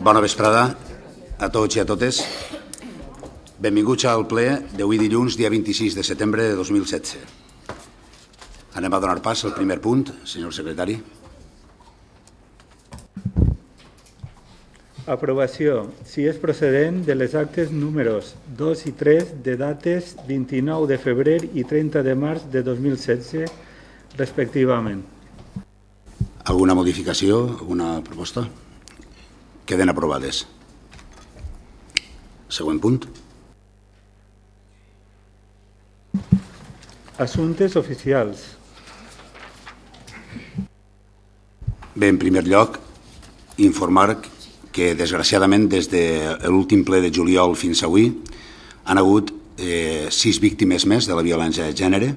Bona vesprada a tots i a totes. Benvinguts al ple d'avui dilluns, dia 26 de setembre de 2016. Anem a donar pas al primer punt, senyor secretari. Aprovació, si és procedent, de les actes números 2 i 3 de dates 29 de febrer i 30 de març de 2016, respectivament. Alguna modificació, alguna proposta? Queden aprovades. Següent punt. Assumptes oficials. Bé, en primer lloc, informar que, desgraciadament, des de l'últim ple de juliol fins avui han hagut eh, sis víctimes més de la violència de gènere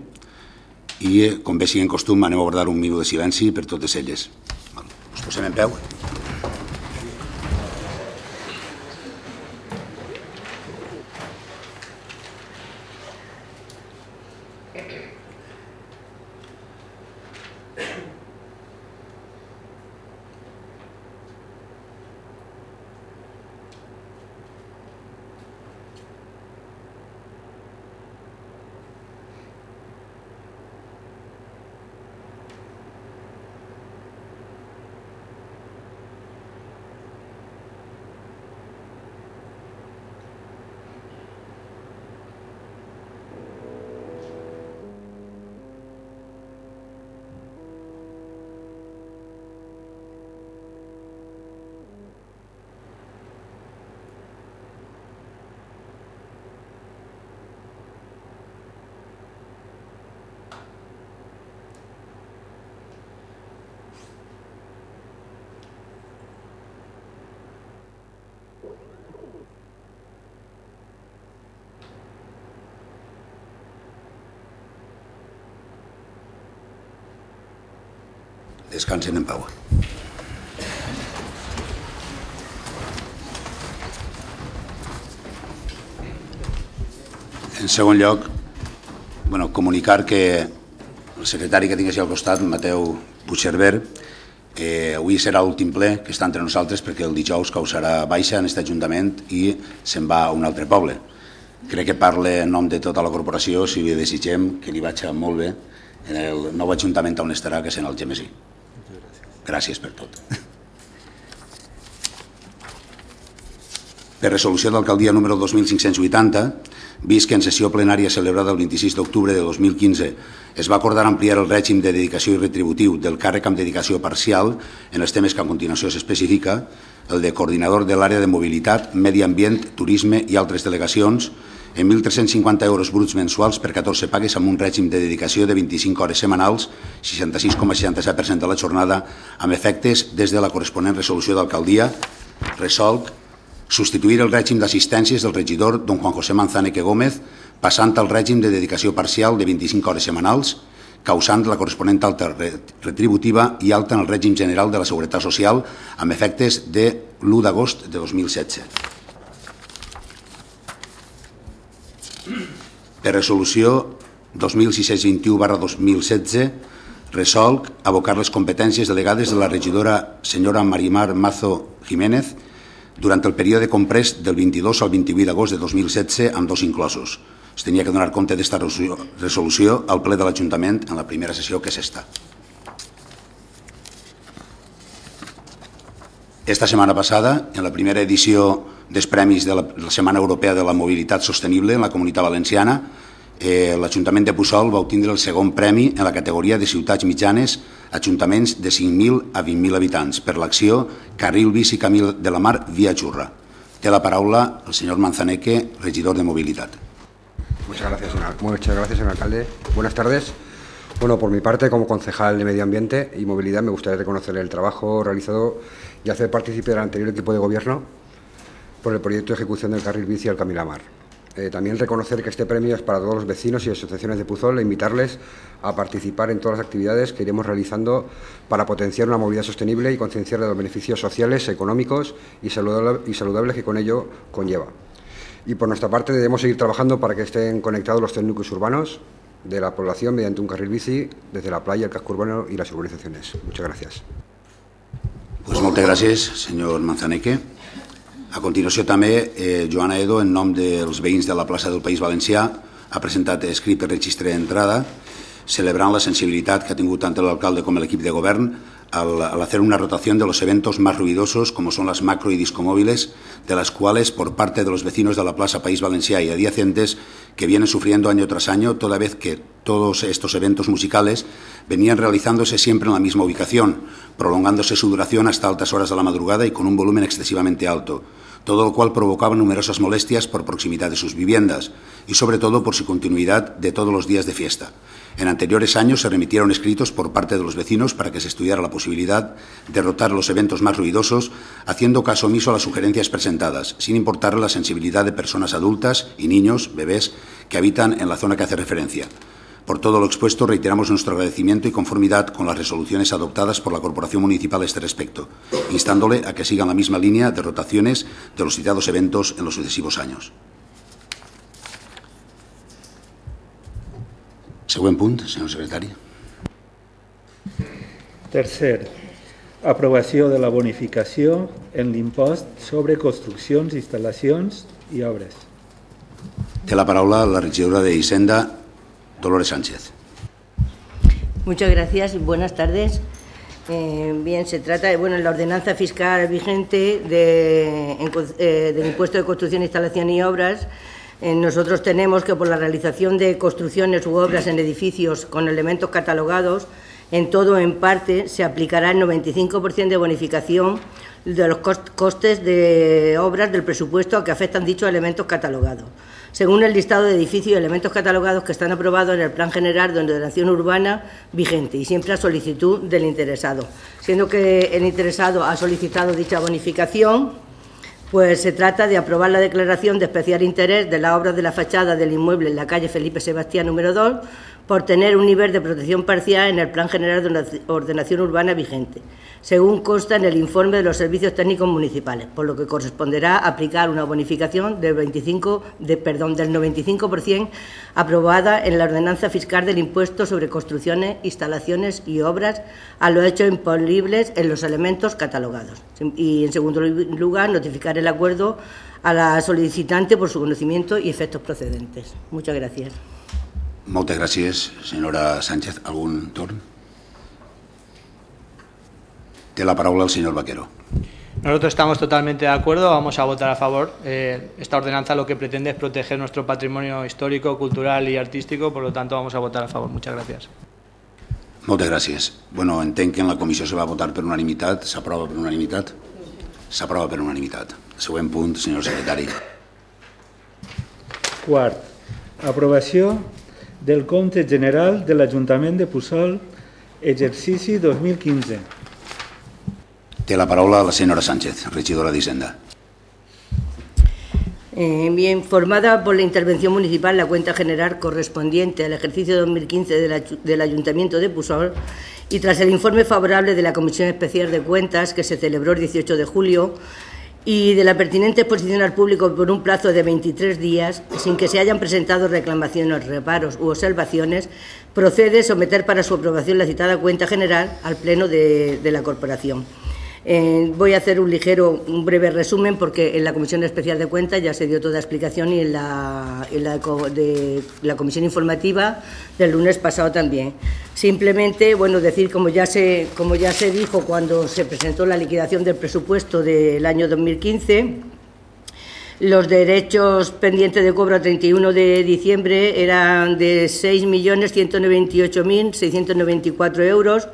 i, eh, com bé sigui en costum, anem a guardar un minut de silenci per totes elles. Us posem en peu. Descansen en pau. En segon lloc, bueno, comunicar que el secretari que així al costat, Mateu Puigcerver, eh, avui serà l'últim ple que està entre nosaltres perquè el dijous causarà baixa en aquest Ajuntament i se'n va a un altre poble. Crec que parle en nom de tota la corporació si li desitgem que li vagi molt bé en el nou Ajuntament on estarà, que en el Gemesí. Gràcies per tot. Per resolució d'alcaldia número 2580, vist que en sessió plenària celebrada el 26 d'octubre de 2015 es va acordar ampliar el règim de dedicació i retributiu del càrrec amb dedicació parcial en els temes que a continuació s'especifica, el de coordinador de l'àrea de mobilitat, medi ambient, turisme i altres delegacions, en 1.350 euros bruts mensuals per 14 pagues amb un règim de dedicació de 25 hores setmanals, 66,67% de la jornada, amb efectes des de la corresponent resolució d'alcaldia, resolc substituir el règim d'assistències del regidor don Juan José Manzaneque Gómez passant al règim de dedicació parcial de 25 hores setmanals, causant la corresponent alta retributiva i alta en el règim general de la Seguretat Social amb efectes de l'1 d'agost de 2016. Per resolució 2621 barra 2016 resolc abocar les competències delegades de la regidora senyora Marimar Mazo Jiménez durant el període comprès del 22 al 28 d'agost de 2016 amb dos inclosos. Es tenia que donar compte d'esta resolució al ple de l'Ajuntament en la primera sessió que s'està. Esta setmana passada, en la primera edició dels Premis de la, la Setmana Europea de la Mobilitat Sostenible en la Comunitat Valenciana, eh, l'Ajuntament de Puçol va obtindre el segon premi en la categoria de ciutats mitjanes, ajuntaments de 5.000 a 20.000 habitants, per l'acció Carril Bici Camil de la Mar Via Xurra. Té la paraula el señor Manzaneque, regidor de Movilidad. Muchas gracias, muchas gracias, señor alcalde. Buenas tardes. Bueno, por mi parte, como concejal de Medio Ambiente y Movilidad, me gustaría reconocer el trabajo realizado y hacer partícipe del anterior equipo de gobierno por el proyecto de ejecución del carril bici al Camilamar. Eh, también reconocer que este premio es para todos los vecinos y asociaciones de Puzol e invitarles a participar en todas las actividades que iremos realizando para potenciar una movilidad sostenible y concienciar de los beneficios sociales, económicos y, saludable, y saludables que con ello conlleva. Y por nuestra parte debemos seguir trabajando para que estén conectados los núcleos urbanos de la población mediante un carril bici desde la playa, el casco urbano y las urbanizaciones. Muchas gracias. Pues moltes gràcies, senyor Manzaneque. A continuació també, eh, Joana Edo, en nom dels veïns de la plaça del País Valencià, ha presentat escrit per registre d'entrada celebrant la sensibilitat que ha tingut tant l'alcalde com l'equip de govern al, al, hacer una rotación de los eventos más ruidosos como son las macro y discomóviles, de las cuales por parte de los vecinos de la Plaza País Valenciá y adyacentes que vienen sufriendo año tras año, toda vez que todos estos eventos musicales venían realizándose siempre en la misma ubicación, prolongándose su duración hasta altas horas de la madrugada y con un volumen excesivamente alto todo lo cual provocaba numerosas molestias por proximidad de sus viviendas y sobre todo por su continuidad de todos los días de fiesta. En anteriores años se remitieron escritos por parte de los vecinos para que se estudiara la posibilidad de rotar los eventos más ruidosos, haciendo caso omiso a las sugerencias presentadas, sin importar la sensibilidad de personas adultas y niños, bebés, que habitan en la zona que hace referencia. Por todo lo expuesto, reiteramos nuestro agradecimiento y conformidad con las resoluciones adoptadas por la Corporación Municipal a este respecto, instándole a que sigan la misma línea de rotaciones de los citados eventos en los sucesivos años. Següent punt, senyor secretari. Tercer, aprovació de la bonificació en l'impost sobre construccions, instal·lacions i obres. Té la paraula la regidora de Hisenda, Dolores Sánchez. Muchas gracias. Buenas tardes. Eh, bien, se trata de bueno, la ordenanza fiscal vigente de, eh, del impuesto de construcción, instalación y obras Eh, nosotros tenemos que por la realización de construcciones u obras en edificios con elementos catalogados, en todo o en parte se aplicará el 95% de bonificación de los costes de obras del presupuesto a que afectan dichos elementos catalogados, según el listado de edificios y elementos catalogados que están aprobados en el Plan General de Ordenación Urbana vigente y siempre a solicitud del interesado. Siendo que el interesado ha solicitado dicha bonificación, pues se trata de aprobar la declaración de especial interés de la obra de la fachada del inmueble en la calle Felipe Sebastián número 2 por tener un nivel de protección parcial en el Plan General de Ordenación Urbana vigente, según consta en el informe de los servicios técnicos municipales, por lo que corresponderá aplicar una bonificación del, 25, de, perdón, del 95% aprobada en la ordenanza fiscal del impuesto sobre construcciones, instalaciones y obras a los hechos imponibles en los elementos catalogados. Y, en segundo lugar, notificar el acuerdo a la solicitante por su conocimiento y efectos procedentes. Muchas gracias. Moltes gràcies, senyora Sánchez. Algun torn? Té la paraula el señor Vaquero. Nosotros estamos totalmente de acuerdo, vamos a votar a favor. Eh, esta ordenanza lo que pretende es proteger nuestro patrimonio histórico, cultural y artístico, por lo tanto vamos a votar a favor. Muchas gracias. Moltes gràcies. Bueno, entenc que en la comissió se va votar per unanimitat. S'aprova per unanimitat? S'aprova per unanimitat. Següent punt, senyor secretari. Quart, aprovació del compte general de l'Ajuntament de Puçol, exercici 2015. Té la paraula la señora Sánchez, regidora de Hisenda. Eh, bien, formada por la intervención municipal, la cuenta general correspondiente al ejercicio 2015 de la, del Ayuntamiento de Pusol y tras el informe favorable de la Comisión Especial de Cuentas que se celebró el 18 de julio, y de la pertinente exposición al público por un plazo de 23 días, sin que se hayan presentado reclamaciones, reparos u observaciones, procede someter para su aprobación la citada cuenta general al Pleno de, de la Corporación. Eh, voy a hacer un ligero, un breve resumen porque en la Comisión Especial de Cuentas ya se dio toda explicación y en la, de, la Comisión Informativa del lunes pasado también. Simplemente, bueno, decir, como ya, se, como ya se dijo cuando se presentó la liquidación del presupuesto del año 2015, los derechos pendientes de cobro a 31 de diciembre eran de 6.198.694 euros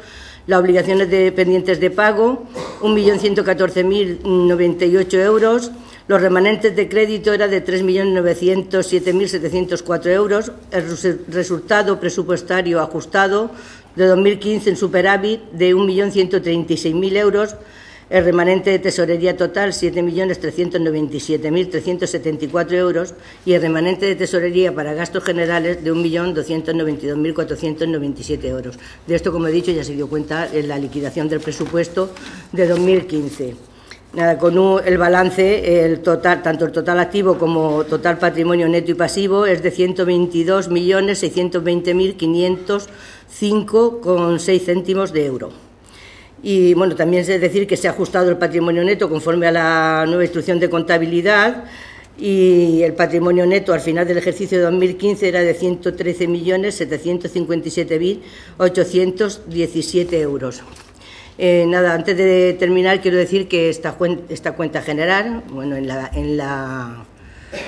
las obligaciones de pendientes de pago, 1.114.098 euros, los remanentes de crédito era de 3.907.704 euros, el resultado presupuestario ajustado de 2015 en superávit de 1.136.000 euros, el remanente de tesorería total 7.397.374 euros y el remanente de tesorería para gastos generales de 1.292.497 euros. De esto, como he dicho, ya se dio cuenta en la liquidación del presupuesto de 2015. con el balance, el total, tanto el total activo como total patrimonio neto y pasivo es de 122.620.505,6 céntimos de euro. Y bueno, también es decir que se ha ajustado el patrimonio neto conforme a la nueva instrucción de contabilidad y el patrimonio neto al final del ejercicio de 2015 era de 113.757.817 euros. Eh, nada, antes de terminar quiero decir que esta, esta cuenta general, bueno, en la, en la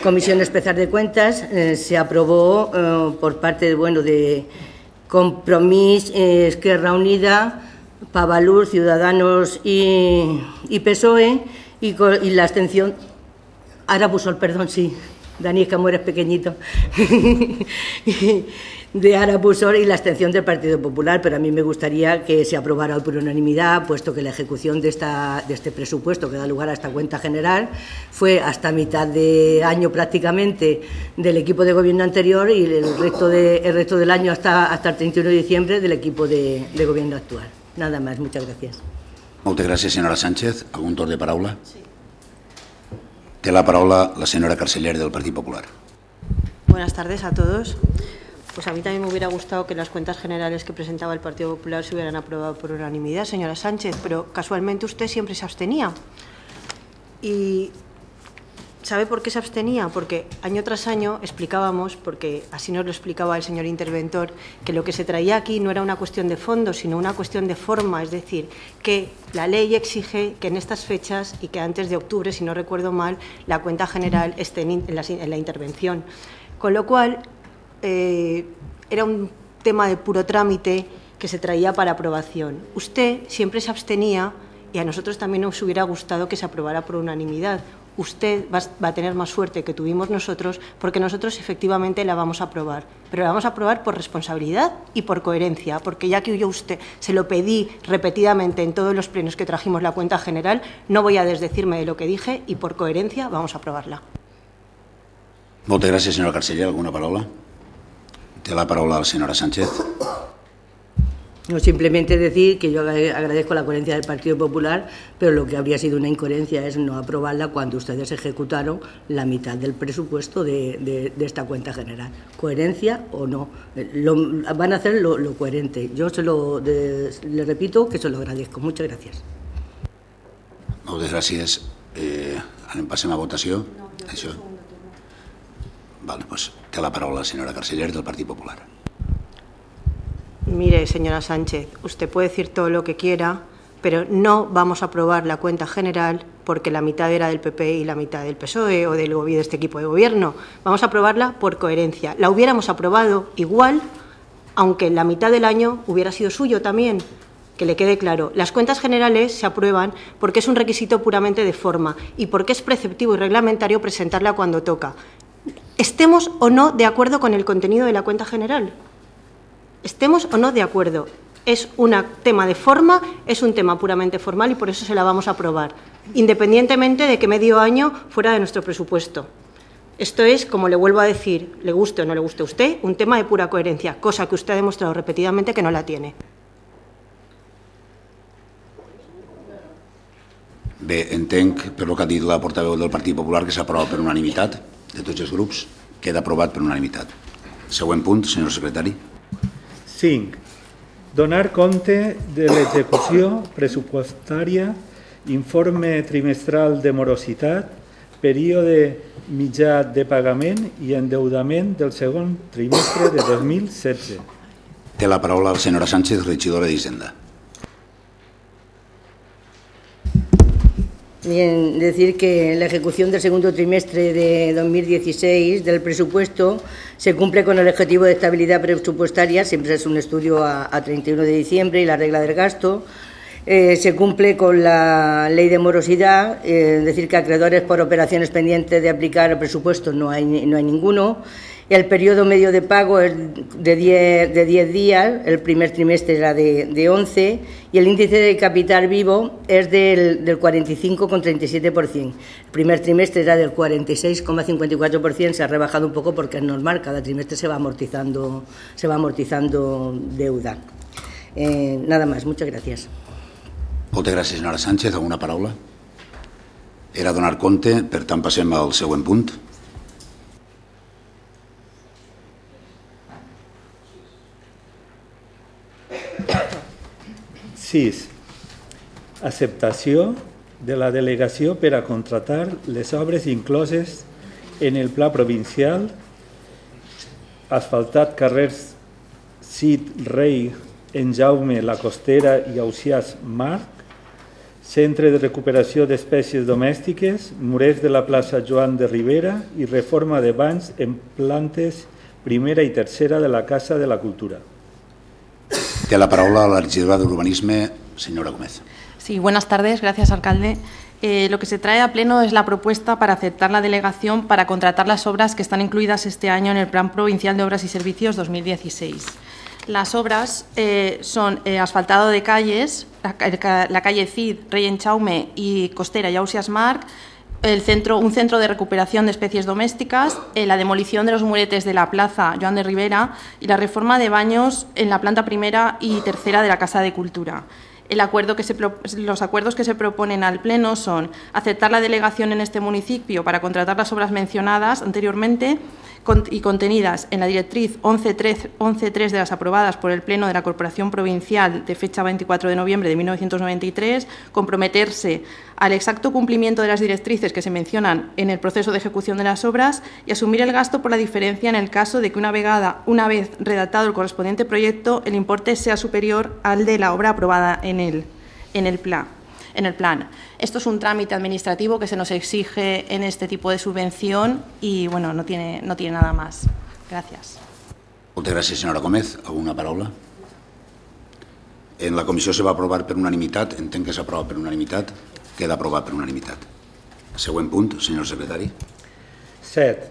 Comisión Especial de Cuentas eh, se aprobó eh, por parte de, bueno, de Compromís, Esquerra Unida, Pavalur, Ciudadanos y, y PSOE y, la abstención Ahora perdón, sí. Dani, que mueres pequeñito. de Ara Busol y la abstención del Partido Popular, pero a mí me gustaría que se aprobara por unanimidad, puesto que la ejecución de, esta, de este presupuesto que da lugar a esta cuenta general fue hasta mitad de año prácticamente del equipo de gobierno anterior y el resto, de, el resto del año hasta, hasta el 31 de diciembre del equipo de gobierno actual. Nada más, muchas gracias. Moltes gràcies, senyora Sánchez. Algun torn de paraula? Sí. Té la palabra la señora Carceller del Partido Popular. Buenas tardes a todos. Pues a mí también me hubiera gustado que las cuentas generales que presentaba el Partido Popular se hubieran aprobado por unanimidad, señora Sánchez, pero casualmente usted siempre se abstenía. Y ¿Sabe por qué se abstenía? Porque año tras año explicábamos, porque así nos lo explicaba el señor interventor, que lo que se traía aquí no era una cuestión de fondo, sino una cuestión de forma, es decir, que la ley exige que en estas fechas y que antes de octubre, si no recuerdo mal, la cuenta general esté en la, intervención. Con lo cual, eh, era un tema de puro trámite que se traía para aprobación. Usted siempre se abstenía y a nosotros también nos hubiera gustado que se aprobara por unanimidad usted va, a tener más suerte que tuvimos nosotros porque nosotros efectivamente la vamos a aprobar. Pero la vamos a aprobar por responsabilidad y por coherencia, porque ya que yo usted se lo pedí repetidamente en todos los plenos que trajimos la cuenta general, no voy a desdecirme de lo que dije y por coherencia vamos a aprobarla. Muchas gracias, señora. ¿Alguna palabra? La palabra la Sánchez. No simplemente decir que yo agradezco la coherencia del Partido Popular, pero lo que habría sido una incoherencia es no aprobarla cuando ustedes ejecutaron la mitad del presupuesto de, esta cuenta general. ¿Coherencia o no? van a hacer lo, coherente. Yo se lo le repito que se lo agradezco. Muchas gracias. Muchas gracias. Eh, a votación. Vale, pues te la palabra la señora Carceller del Partido Popular. Mire, señora Sánchez, usted puede decir todo lo que quiera, pero no vamos a aprobar la cuenta general porque la mitad era del PP y la mitad del PSOE o del, de este equipo de gobierno. Vamos a aprobarla por coherencia. La hubiéramos aprobado igual, aunque la mitad del año hubiera sido suyo también. Que le quede claro, las cuentas generales se aprueban porque es un requisito puramente de forma y porque es preceptivo y reglamentario presentarla cuando toca. Estemos o no de acuerdo con el contenido de la cuenta general estemos o no de acuerdo. Es un tema de forma, es un tema puramente formal y por eso se la vamos a aprobar, independientemente de que medio año fuera de nuestro presupuesto. Esto es, como le vuelvo a decir, le guste o no le guste a usted, un tema de pura coherencia, cosa que usted ha demostrado repetidamente que no la tiene. Bé, entenc, per lo que ha dit la portaveu del Partit Popular, que s'aprova per unanimitat de tots els grups. Queda aprovat per unanimitat. Següent punt, senyor secretari. 5. Donar compte de l'execució pressupostària, informe trimestral de morositat, període mitjà de pagament i endeudament del segon trimestre de 2016. Té la paraula la senyora Sánchez, regidora d'Hisenda. Bien, decir que la ejecución del segundo trimestre de 2016 del presupuesto se cumple con el objetivo de estabilidad presupuestaria, siempre es un estudio a, 31 de diciembre y la regla del gasto. Eh, se cumple con la ley de morosidad, eh, es decir, que acreedores por operaciones pendientes de aplicar el presupuesto no hay, no hay ninguno. El periodo medio de pago es de 10, de 10 días, el primer trimestre era de, de 11 y el índice de capital vivo es del, del 45,37%. El primer trimestre era del 46,54%, se ha rebajado un poco porque es normal, cada trimestre se va amortizando, se va amortizando deuda. Eh, nada más, muchas gracias. Moltes gràcies, senyora Sánchez. Alguna paraula? Era donar compte, per tant passem al següent punt. 6. Acceptació de la delegació per a contratar les obres incloses en el pla provincial asfaltat carrers Cid, Rei, en Jaume, La Costera i Ausiàs Marc, Centre de Recuperació d'Espècies Domèstiques, Murets de la plaça Joan de Rivera i reforma de banys en plantes primera i tercera de la Casa de la Cultura. Té la paraula la regidora d'Urbanisme, senyora Gómez. Sí, buenas tardes. Gracias, alcalde. Eh, lo que se trae a pleno es la propuesta para aceptar la delegación para contratar las obras que están incluidas este año en el Plan Provincial de Obras y Servicios 2016. Las obras eh, son eh, asfaltado de calles, la, calle Cid, Rey en Chaume y Costera y Ausias Marc, el centro, un centro de recuperación de especies domésticas, eh, la demolición de los muretes de la plaza Joan de Rivera y la reforma de baños en la planta primera y tercera de la Casa de Cultura. Los acuerdos que se proponen al Pleno son aceptar la delegación en este municipio para contratar las obras mencionadas anteriormente y contenidas en la directriz 11.3 11 de las aprobadas por el Pleno de la Corporación Provincial de fecha 24 de noviembre de 1993, comprometerse al exacto cumplimiento de las directrices que se mencionan en el proceso de ejecución de las obras y asumir el gasto por la diferencia en el caso de que una, vegada, una vez redactado el correspondiente proyecto el importe sea superior al de la obra aprobada en el, en el plan en el plan. Esto es un trámite administrativo que se nos exige en este tipo de subvención y bueno, no tiene, no tiene nada más. Gracias. Moltes gràcies, senyora Gómez. Alguna paraula? En la comissió se va aprovar per unanimitat. Entenc que s'aprova per unanimitat. Queda aprovat per unanimitat. Següent punt, senyor secretari. 7.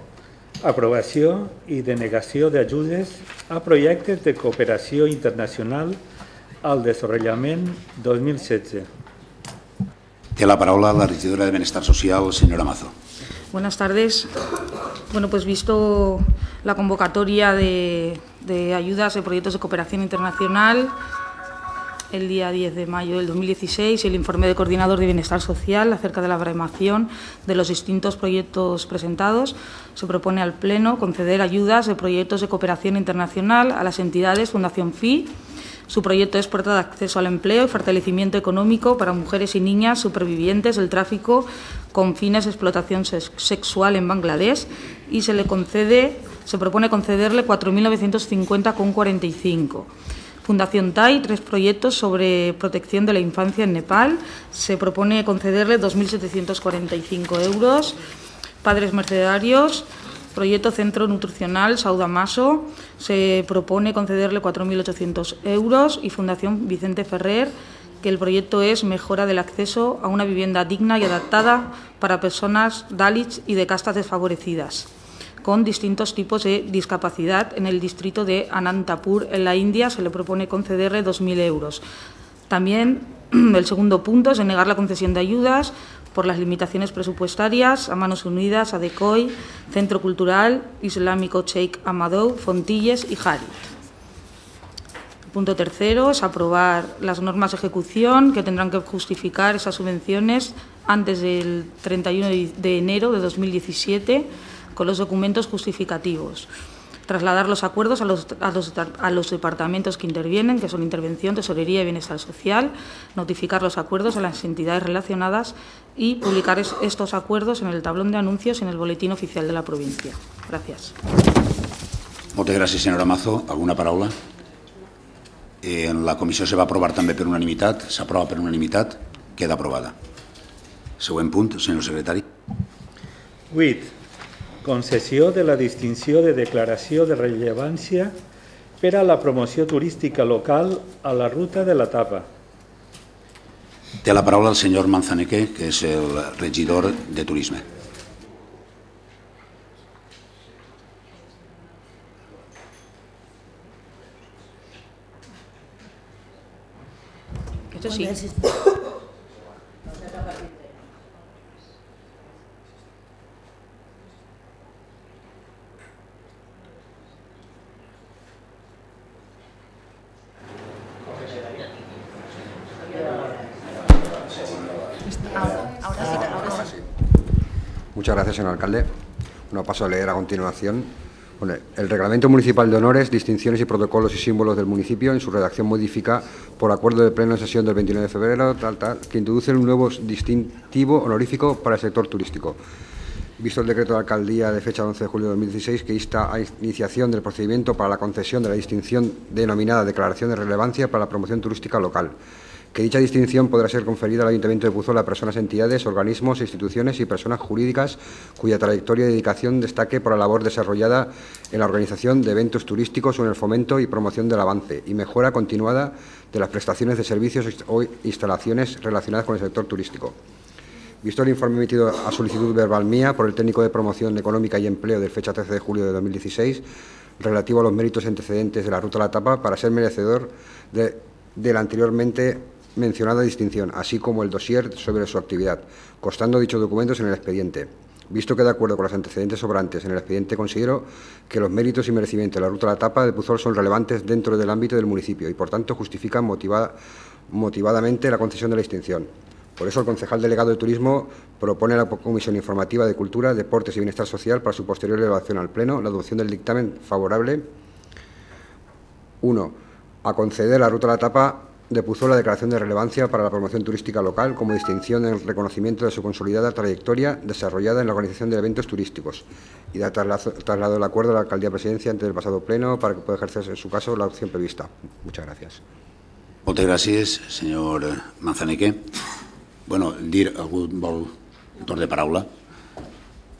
Aprovació i denegació d'ajudes a projectes de cooperació internacional al desenvolupament 2016. Tiene la palabra la regidora de Bienestar Social, señora Mazo. Buenas tardes. Bueno, pues visto la convocatoria de, de, ayudas de proyectos de cooperación internacional el día 10 de mayo del 2016 y el informe de coordinador de bienestar social acerca de la baremación de los distintos proyectos presentados, se propone al Pleno conceder ayudas de proyectos de cooperación internacional a las entidades Fundación FI, su proyecto es Puerta de Acceso al Empleo y Fortalecimiento Económico para Mujeres y Niñas Supervivientes del Tráfico con fines de explotación sexual en Bangladesh y se le concede, se propone concederle 4.950,45. Fundación TAI, tres proyectos sobre protección de la infancia en Nepal. Se propone concederle 2.745 euros. Padres Mercedarios, Proyecto Centro Nutricional Saudamaso se propone concederle 4.800 euros y Fundación Vicente Ferrer que el proyecto es mejora del acceso a una vivienda digna y adaptada para personas Dalits y de castas desfavorecidas con distintos tipos de discapacidad. En el distrito de Anantapur, en la India, se le propone concederle 2.000 euros. También el segundo punto es negar la concesión de ayudas por las limitaciones presupuestarias a Manos Unidas, a DECOI, Centro Cultural Islámico Sheikh Amadou, Fontilles y Jari. punto tercero es aprobar las normas de ejecución que tendrán que justificar esas subvenciones antes del 31 de enero de 2017 con los documentos justificativos trasladar los acuerdos a los, a, los, a los, departamentos que intervienen, que son Intervención, Tesorería y Bienestar Social, notificar los acuerdos a las entidades relacionadas y publicar es, estos acuerdos en el tablón de anuncios y en el boletín oficial de la provincia. Gracias. Moltes gràcies, senyora Mazo. Alguna paraula? Eh, en la comissió se va aprovar també per unanimitat, s'aprova per unanimitat, queda aprovada. Següent punt, senyor secretari. 8 concessió de la distinció de declaració de rellevància per a la promoció turística local a la ruta de la Tapa. Té la paraula el senyor Manzaneque, que és el regidor de Turisme. Eso sí. Muchas gracias, señor alcalde. Bueno, paso a leer a continuación el Reglamento Municipal de Honores, Distinciones y Protocolos y Símbolos del municipio, en su redacción modifica por acuerdo de pleno en sesión del 29 de febrero, tal, tal, que introduce un nuevo distintivo honorífico para el sector turístico. Visto el decreto de alcaldía de fecha 11 de julio de 2016 que insta a iniciación del procedimiento para la concesión de la distinción denominada Declaración de Relevancia para la Promoción Turística Local que dicha distinción podrá ser conferida al Ayuntamiento de Puzola a personas, entidades, organismos, instituciones y personas jurídicas cuya trayectoria y dedicación destaque por la labor desarrollada en la organización de eventos turísticos o en el fomento y promoción del avance y mejora continuada de las prestaciones de servicios o instalaciones relacionadas con el sector turístico. Visto el informe emitido a solicitud verbal mía por el técnico de promoción económica y empleo de fecha 13 de julio de 2016, relativo a los méritos antecedentes de la ruta a la tapa para ser merecedor de, del anteriormente mencionada distinción, así como el dossier sobre su actividad, constando dichos documentos en el expediente. Visto que, de acuerdo con los antecedentes sobrantes en el expediente, considero que los méritos y merecimientos de la ruta de la tapa de Puzol son relevantes dentro del ámbito del municipio y, por tanto, justifican motivadamente la concesión de la distinción. Por eso, el concejal delegado de Turismo propone a la Comisión Informativa de Cultura, Deportes y Bienestar Social, para su posterior elevación al Pleno, la adopción del dictamen favorable 1. A conceder la ruta de la tapa depuso la declaración de relevancia para la promoción turística local como distinción en el reconocimiento de su consolidada trayectoria desarrollada en la organización de eventos turísticos y da traslado el acuerdo a la alcaldía presidencia ante el pasado pleno para que pueda ejercerse en su caso la opción prevista. Muchas gracias. Muchas gracias, señor Manzaneque. Bueno, dir algun vol de paraula?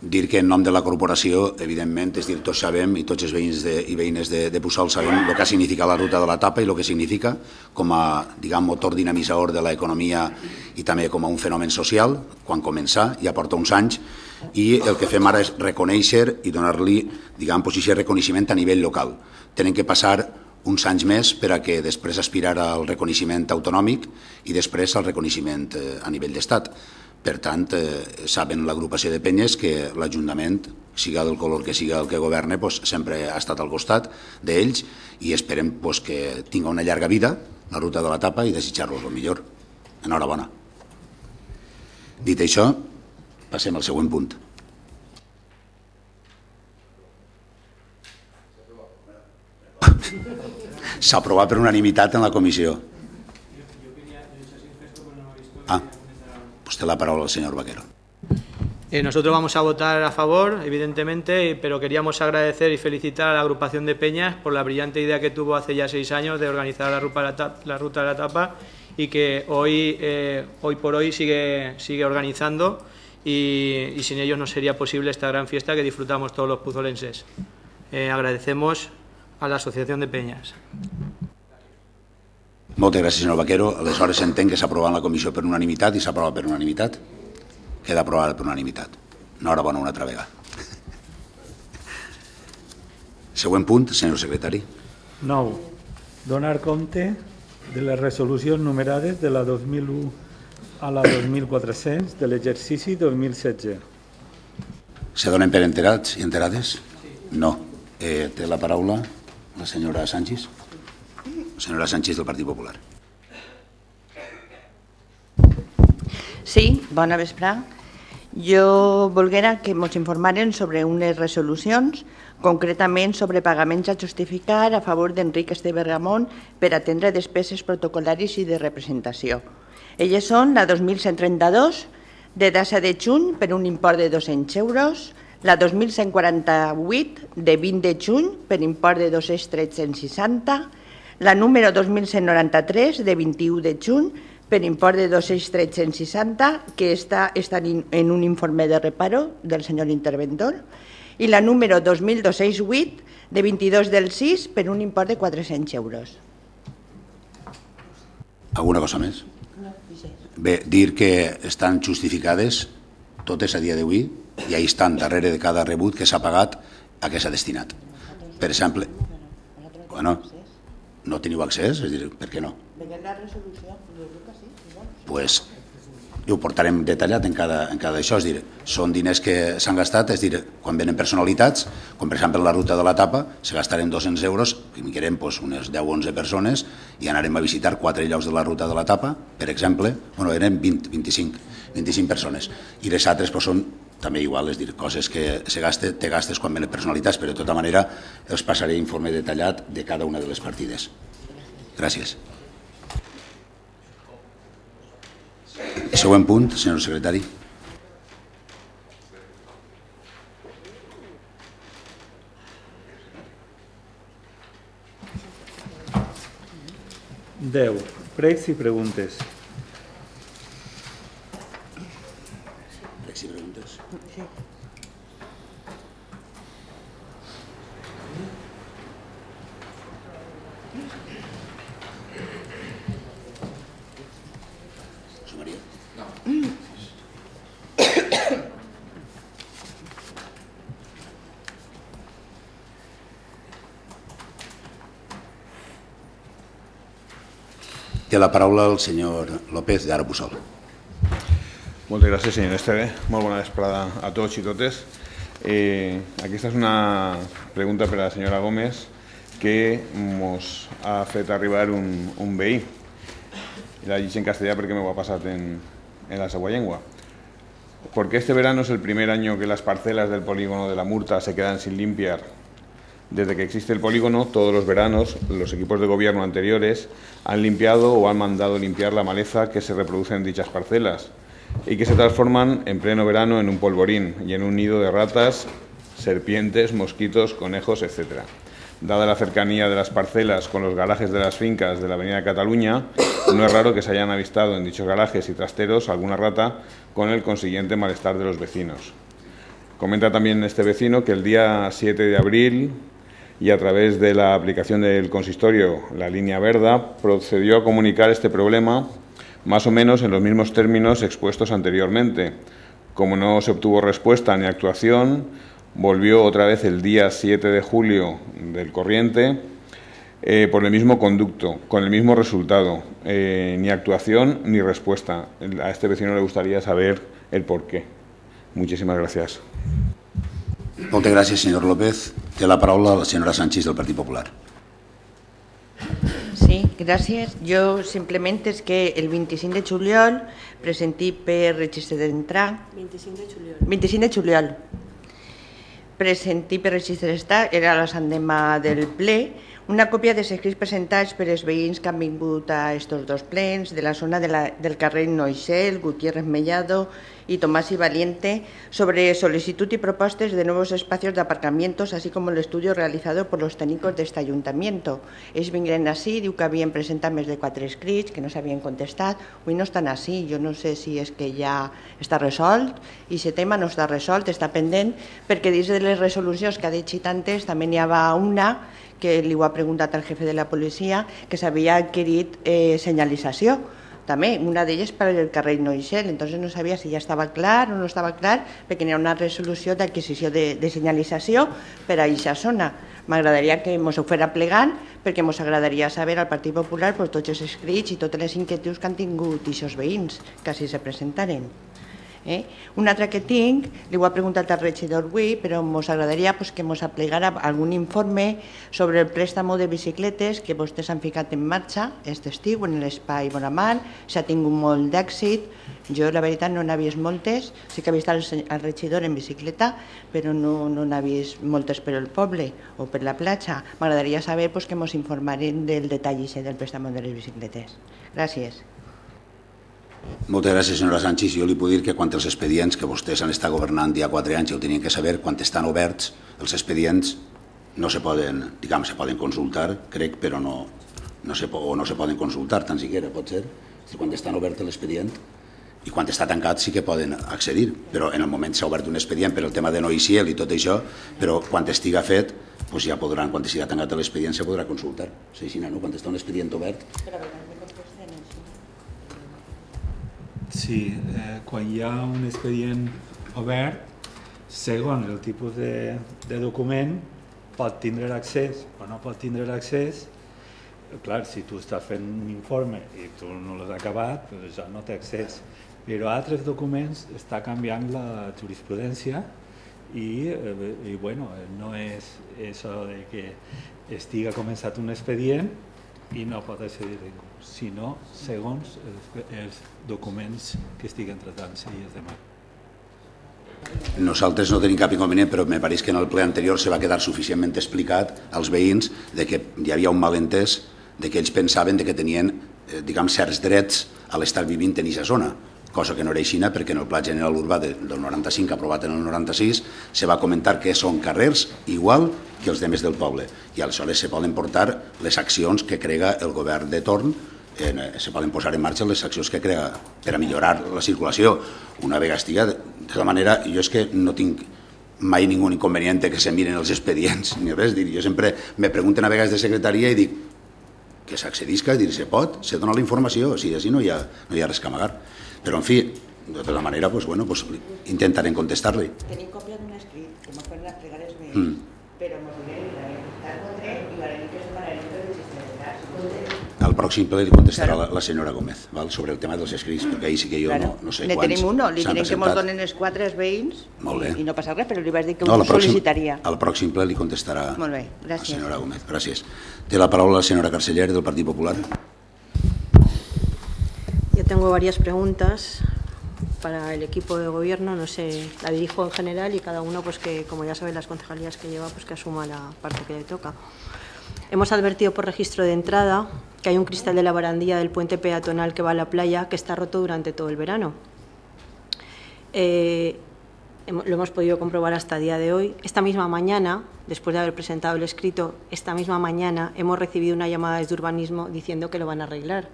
Dir que en nom de la corporació, evidentment, és dir, tots sabem, i tots els veïns de, i veïnes de, de Puçol sabem el que significa la ruta de la tapa i el que significa com a diguem, motor dinamitzador de l'economia i també com a un fenomen social, quan començà, ja porta uns anys, i el que fem ara és reconèixer i donar-li, diguem, posició de reconeixement a nivell local. Tenen que passar uns anys més per a que després aspirar al reconeixement autonòmic i després al reconeixement eh, a nivell d'estat. Per tant, eh, saben l'agrupació de penyes que l'Ajuntament, siga del color que siga el que governe, pues, sempre ha estat al costat d'ells i esperem pues, que tinga una llarga vida la ruta de la tapa i desitjar-los el millor. Enhorabona. Dit això, passem al següent punt. S'ha aprovat per unanimitat en la comissió. Ah. Usted la palabra al señor Vaquero. Eh, nosotros vamos a votar a favor, evidentemente, pero queríamos agradecer y felicitar a la agrupación de Peñas por la brillante idea que tuvo hace ya seis años de organizar la ruta, la, ruta de la tapa y que hoy, eh, hoy por hoy sigue, sigue organizando y, sin ellos no sería posible esta gran fiesta que disfrutamos todos los puzolenses. Eh, agradecemos a la Asociación de Peñas. Moltes gràcies, senyor Vaquero. Aleshores s'entén que s'ha aprovat la comissió per unanimitat i s'ha aprovat per unanimitat. Queda aprovada per unanimitat. Enhorabona una altra vegada. Següent punt, senyor secretari. 9. Donar compte de les resolucions numerades de la 2001 a la 2400 de l'exercici 2016. Se donen per enterats i enterades? No. Eh, té la paraula la senyora Sánchez. Senyora Sánchez del Partit Popular. Sí, bona vesprà. Jo volguera que ens informaren sobre unes resolucions, concretament sobre pagaments a justificar a favor d'Enric Esteve Ramon per atendre despeses protocolaris i de representació. Elles són la 2132, de data de juny per un import de 200 euros, la 2148 de 20 de juny per import de 2.360, la número 2193 de 21 de juny per import de 2.360 que està, està en un informe de reparo del senyor interventor i la número 2268 de 22 del 6 per un import de 400 euros. Alguna cosa més? Bé, dir que estan justificades totes a dia d'avui i ahí estan darrere de cada rebut que s'ha pagat a què s'ha destinat. Per exemple, bueno, no teniu accés? És dir, per què no? Veient la resolució, jo crec que sí. Pues, i ho portarem detallat en cada, en cada això, és dir, són diners que s'han gastat, és dir, quan venen personalitats, com per exemple la ruta de la tapa, se gastarem 200 euros, i mirem pues, unes 10 o 11 persones, i anarem a visitar quatre llocs de la ruta de la tapa, per exemple, bueno, eren 20, 25, 25 persones, i les altres pues, són també igual, és dir, coses que se gaste, te gastes quan venen personalitats, però de tota manera els passaré informe detallat de cada una de les partides. Gràcies. Següent punt, senyor secretari. Deu. Pregs i preguntes. Té la paraula el senyor López d'Ara Puçol. Moltes gràcies, senyor Esteve. Molt bona vesprada a tots i totes. Eh, aquesta és una pregunta per a la senyora Gómez que ens ha fet arribar un, un veí. La llegeix en castellà perquè m'ho ha passat en, en la seva llengua. Porque este verano es el primer año que las parcelas del polígono de la Murta se quedan sin limpiar. Desde que existe el polígono, todos los veranos, los equipos de gobierno anteriores han limpiado o han mandado limpiar la maleza que se reproduce en dichas parcelas y que se transforman en pleno verano en un polvorín y en un nido de ratas, serpientes, mosquitos, conejos, etc. Dada la cercanía de las parcelas con los garajes de las fincas de la Avenida Cataluña, no es raro que se hayan avistado en dichos garajes y trasteros alguna rata con el consiguiente malestar de los vecinos. Comenta también este vecino que el día 7 de abril y a través de la aplicación del consistorio, la línea Verda, procedió a comunicar este problema más o menos en los mismos términos expuestos anteriormente. Como no se obtuvo respuesta ni actuación, volvió otra vez el día 7 de julio del corriente eh, por el mismo conducto, con el mismo resultado, eh, ni actuación ni respuesta. A este vecino le gustaría saber el por qué. Muchísimas gracias. Moltes gràcies, senyor López. Té la paraula la senyora Sánchez del Partit Popular. Sí, gràcies. Jo simplement és que el 25 de juliol presentí per registre d'entrar... 25 de juliol. 25 de juliol. Presentí per registre d'estar, era la Sant demà del ple, una còpia dels escrits presentats per els veïns que han vingut a estos dos plens de la zona de la, del carrer Noixel, Gutiérrez Mellado y Tomás y Valiente sobre solicitud y propuestas de nuevos espacios de aparcamientos, así como el estudio realizado por los este ayuntamiento. Ells vinguen així, diu que havien presentat més de quatre escrits, que no s'havien contestat. Avui no estan així, jo no sé si és que ja està resolt i aquest tema no està resolt, està pendent, perquè dins de les resolucions que ha dit antes també n'hi havia una que li ho ha preguntat al jefe de la policia, que s'havia adquirit eh, senyalització. També, una d'elles per el carrer Noixel, entonces no sabia si ja estava clar o no estava clar, perquè hi ha una resolució d'adquisició de, de senyalització per a aquesta zona. M'agradaria que ens ho fera plegant, perquè ens agradaria saber al Partit Popular pues, tots els escrits i totes les inquietuds que han tingut aquests veïns, que així se presentaren. Eh? Un altre que tinc, li ho ha preguntat al regidor avui, però ens agradaria pues, que ens aplegara algun informe sobre el préstamo de bicicletes que vostès han ficat en marxa aquest estiu en l'espai Bonamar, s'ha tingut molt d'èxit, jo la veritat no n'he vist moltes, sí que he vist el, el regidor en bicicleta, però no, no n'he vist moltes per al poble o per la platja. M'agradaria saber pues, que ens informaren del detall del préstamo de les bicicletes. Gràcies. Moltes gràcies, senyora Sánchez. Jo li puc dir que quan els expedients que vostès han estat governant ja quatre anys i ho tenien que saber, quan estan oberts, els expedients no se poden, diguem, se poden consultar, crec, però no, no se, o no se poden consultar, tan siquiera, pot ser, si quan estan obert l'expedient i quan està tancat sí que poden accedir, però en el moment s'ha obert un expedient per el tema de no i tot això, però quan estiga fet doncs ja podran, quan estigui tancat l'expedient se podrà consultar. Sí, sí, no? Quan està un expedient obert Sí, eh, quan hi ha un expedient obert, segons el tipus de, de document, pot tindre accés o no pot tindre accés. Clar, si tu estàs fent un informe i tu no l'has acabat, doncs ja no té accés. Però altres documents està canviant la jurisprudència i, eh, i bueno, no és això de que estiga començat un expedient i no pot accedir ningú, sinó segons els, els documents que estiguen tratant-se i es nosaltres no tenim cap inconvenient, però me pareix que en el ple anterior se va quedar suficientment explicat als veïns de que hi havia un malentès de que ells pensaven de que tenien eh, diguem, certs drets a l'estar vivint en aquesta zona cosa que no era aixina perquè en el Pla General Urbà de, del 95, aprovat en el 96, se va comentar que són carrers igual que els de més del poble i aleshores se poden portar les accions que crega el govern de torn eh, se poden posar en marxa les accions que crea per a millorar la circulació. Una vegada estiga, de, la manera, jo és que no tinc mai ningú inconvenient que se miren els expedients ni res. Dir, jo sempre me pregunten a vegades de secretaria i dic que s'accedisca, dir, se pot, se dona la informació, o sigui, així no hi ha, no hi ha res que amagar. Però, en fi, de tota manera, pues, bueno, pues, intentarem contestar-li. Tenim còpia d'un escrit, que m'ho fan plegar els veïns, Mm. però m'ho diré, la encontré i la que se para el del sistema. Al pròxim ple li contestarà la, la senyora Gómez val? sobre el tema dels escrits, perquè ahí sí que jo no, no sé ne quants tenim uno, li s'han direm que mos donen els quatre els veïns Molt bé. i no passa res, però li vaig dir que No, ho al pròxim, sol·licitaria. al pròxim ple li contestarà Molt bé, la gràcies. senyora Gómez. Gràcies. Té la paraula la senyora Carceller del Partit Popular. Yo tengo varias preguntas para el equipo de gobierno, no sé, la dirijo en general y cada uno, pues que como ya sabe las concejalías que lleva, pues que asuma la parte que le toca. Hemos advertido por registro de entrada que hay un cristal de la barandilla del puente peatonal que va a la playa que está roto durante todo el verano. Eh, lo hemos podido comprobar hasta el día de hoy. Esta misma mañana, después de haber presentado el escrito, esta misma mañana hemos recibido una llamada desde urbanismo diciendo que lo van a arreglar.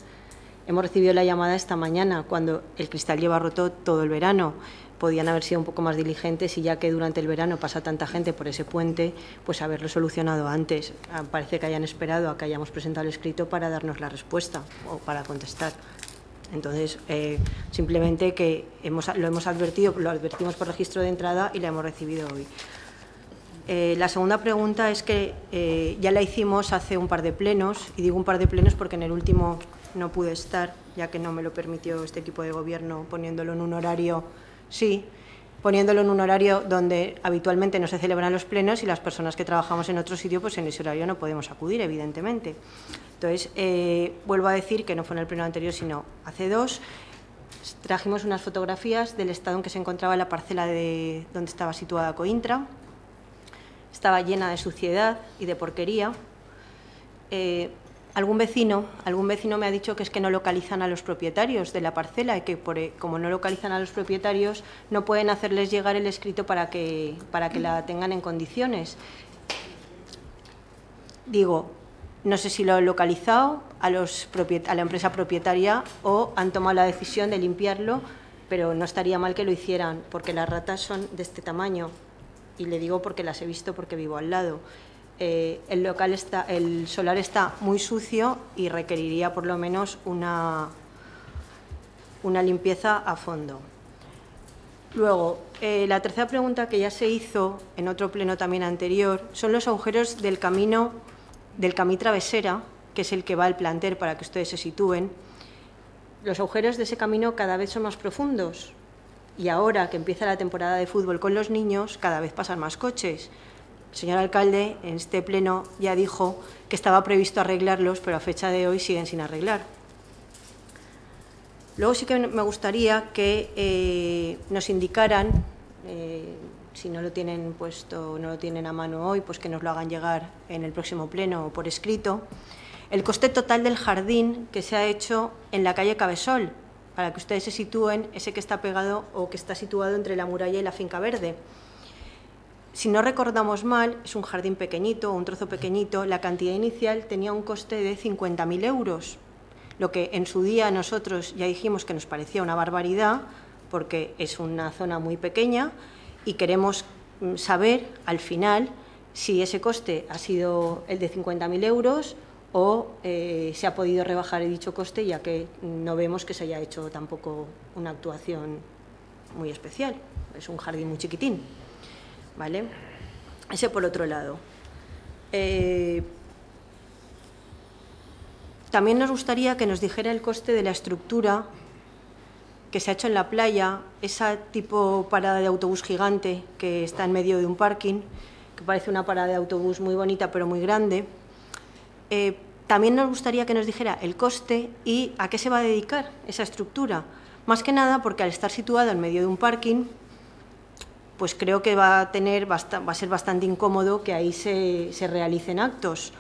Hemos recibido la llamada esta mañana cuando el cristal lleva roto todo el verano. Podían haber sido un poco más diligentes y ya que durante el verano pasa tanta gente por ese puente, pues haberlo solucionado antes. Ah, Parece que hayan esperado a que hayamos presentado el escrito para darnos la respuesta o para contestar. Entonces, eh, simplemente que hemos, lo hemos advertido, lo advertimos por registro de entrada y la hemos recibido hoy. Eh, la segunda pregunta es que eh, ya la hicimos hace un par de plenos, y digo un par de plenos porque en el último no pude estar, ya que no me lo permitió este equipo de gobierno poniéndolo en un horario, sí, poniéndolo en un horario donde habitualmente no se celebran los plenos y las personas que trabajamos en otro sitio, pues en ese horario no podemos acudir, evidentemente. Entonces, eh, vuelvo a decir que no fue en el pleno anterior, sino hace dos, trajimos unas fotografías del estado en que se encontraba la parcela de donde estaba situada Cointra, estaba llena de suciedad y de porquería. Eh, algún vecino, algún vecino me ha dicho que es que no localizan a los propietarios de la parcela y que eh, como no localizan a los propietarios no pueden hacerles llegar el escrito para que, para que la tengan en condiciones. Digo, no sé si lo han localizado a la empresa propietaria o han tomado la decisión de limpiarlo, pero no estaría mal que lo hicieran, porque las ratas son de este tamaño. Y le digo porque las he visto porque vivo al lado. Eh, el solar está muy sucio y requeriría por lo menos una, una limpieza a fondo. Luego, eh, la tercera pregunta que ya se hizo en otro pleno también anterior son los agujeros del camino del camí travesera, que es el que va al planter para que ustedes se sitúen. Los agujeros de ese camino cada vez son más profundos y ahora que empieza la temporada de fútbol con los niños, cada vez pasan más coches. Señor alcalde en este pleno ya dijo que estaba previsto arreglarlos, pero a fecha de hoy siguen sin arreglar. Luego sí que me gustaría que eh, nos indicaran, eh, si no lo tienen puesto, no lo tienen a mano hoy, pues que nos lo hagan llegar en el próximo pleno o por escrito, el coste total del jardín que se ha hecho en la calle Cabesol, para que ustedes se sitúen, ese que está pegado o que está situado entre la muralla y la finca verde. Si no recordamos mal, es un jardín pequeñito, un trozo pequeñito, la cantidad inicial tenía un coste de 50.000 euros, lo que en su día nosotros ya dijimos que nos parecía una barbaridad, porque es una zona muy pequeña y queremos mm, saber al final si ese coste ha sido el de 50.000 euros o eh, se ha podido rebajar dicho coste, ya que no vemos que se haya hecho tampoco una actuación muy especial. Es un jardín muy chiquitín. ¿Vale? Ese por otro lado. Eh, también nos gustaría que nos dijera el coste de la estructura que se ha hecho en la playa, esa tipo parada de autobús gigante que está en medio de un parking, que parece una parada de autobús muy bonita pero muy grande. Eh, también nos gustaría que nos dijera el coste y a qué se va a dedicar esa estructura. Más que nada porque al estar situado en medio de un parking, pues creo que va a, ser bastante incómodo que ahí se, se realicen actos.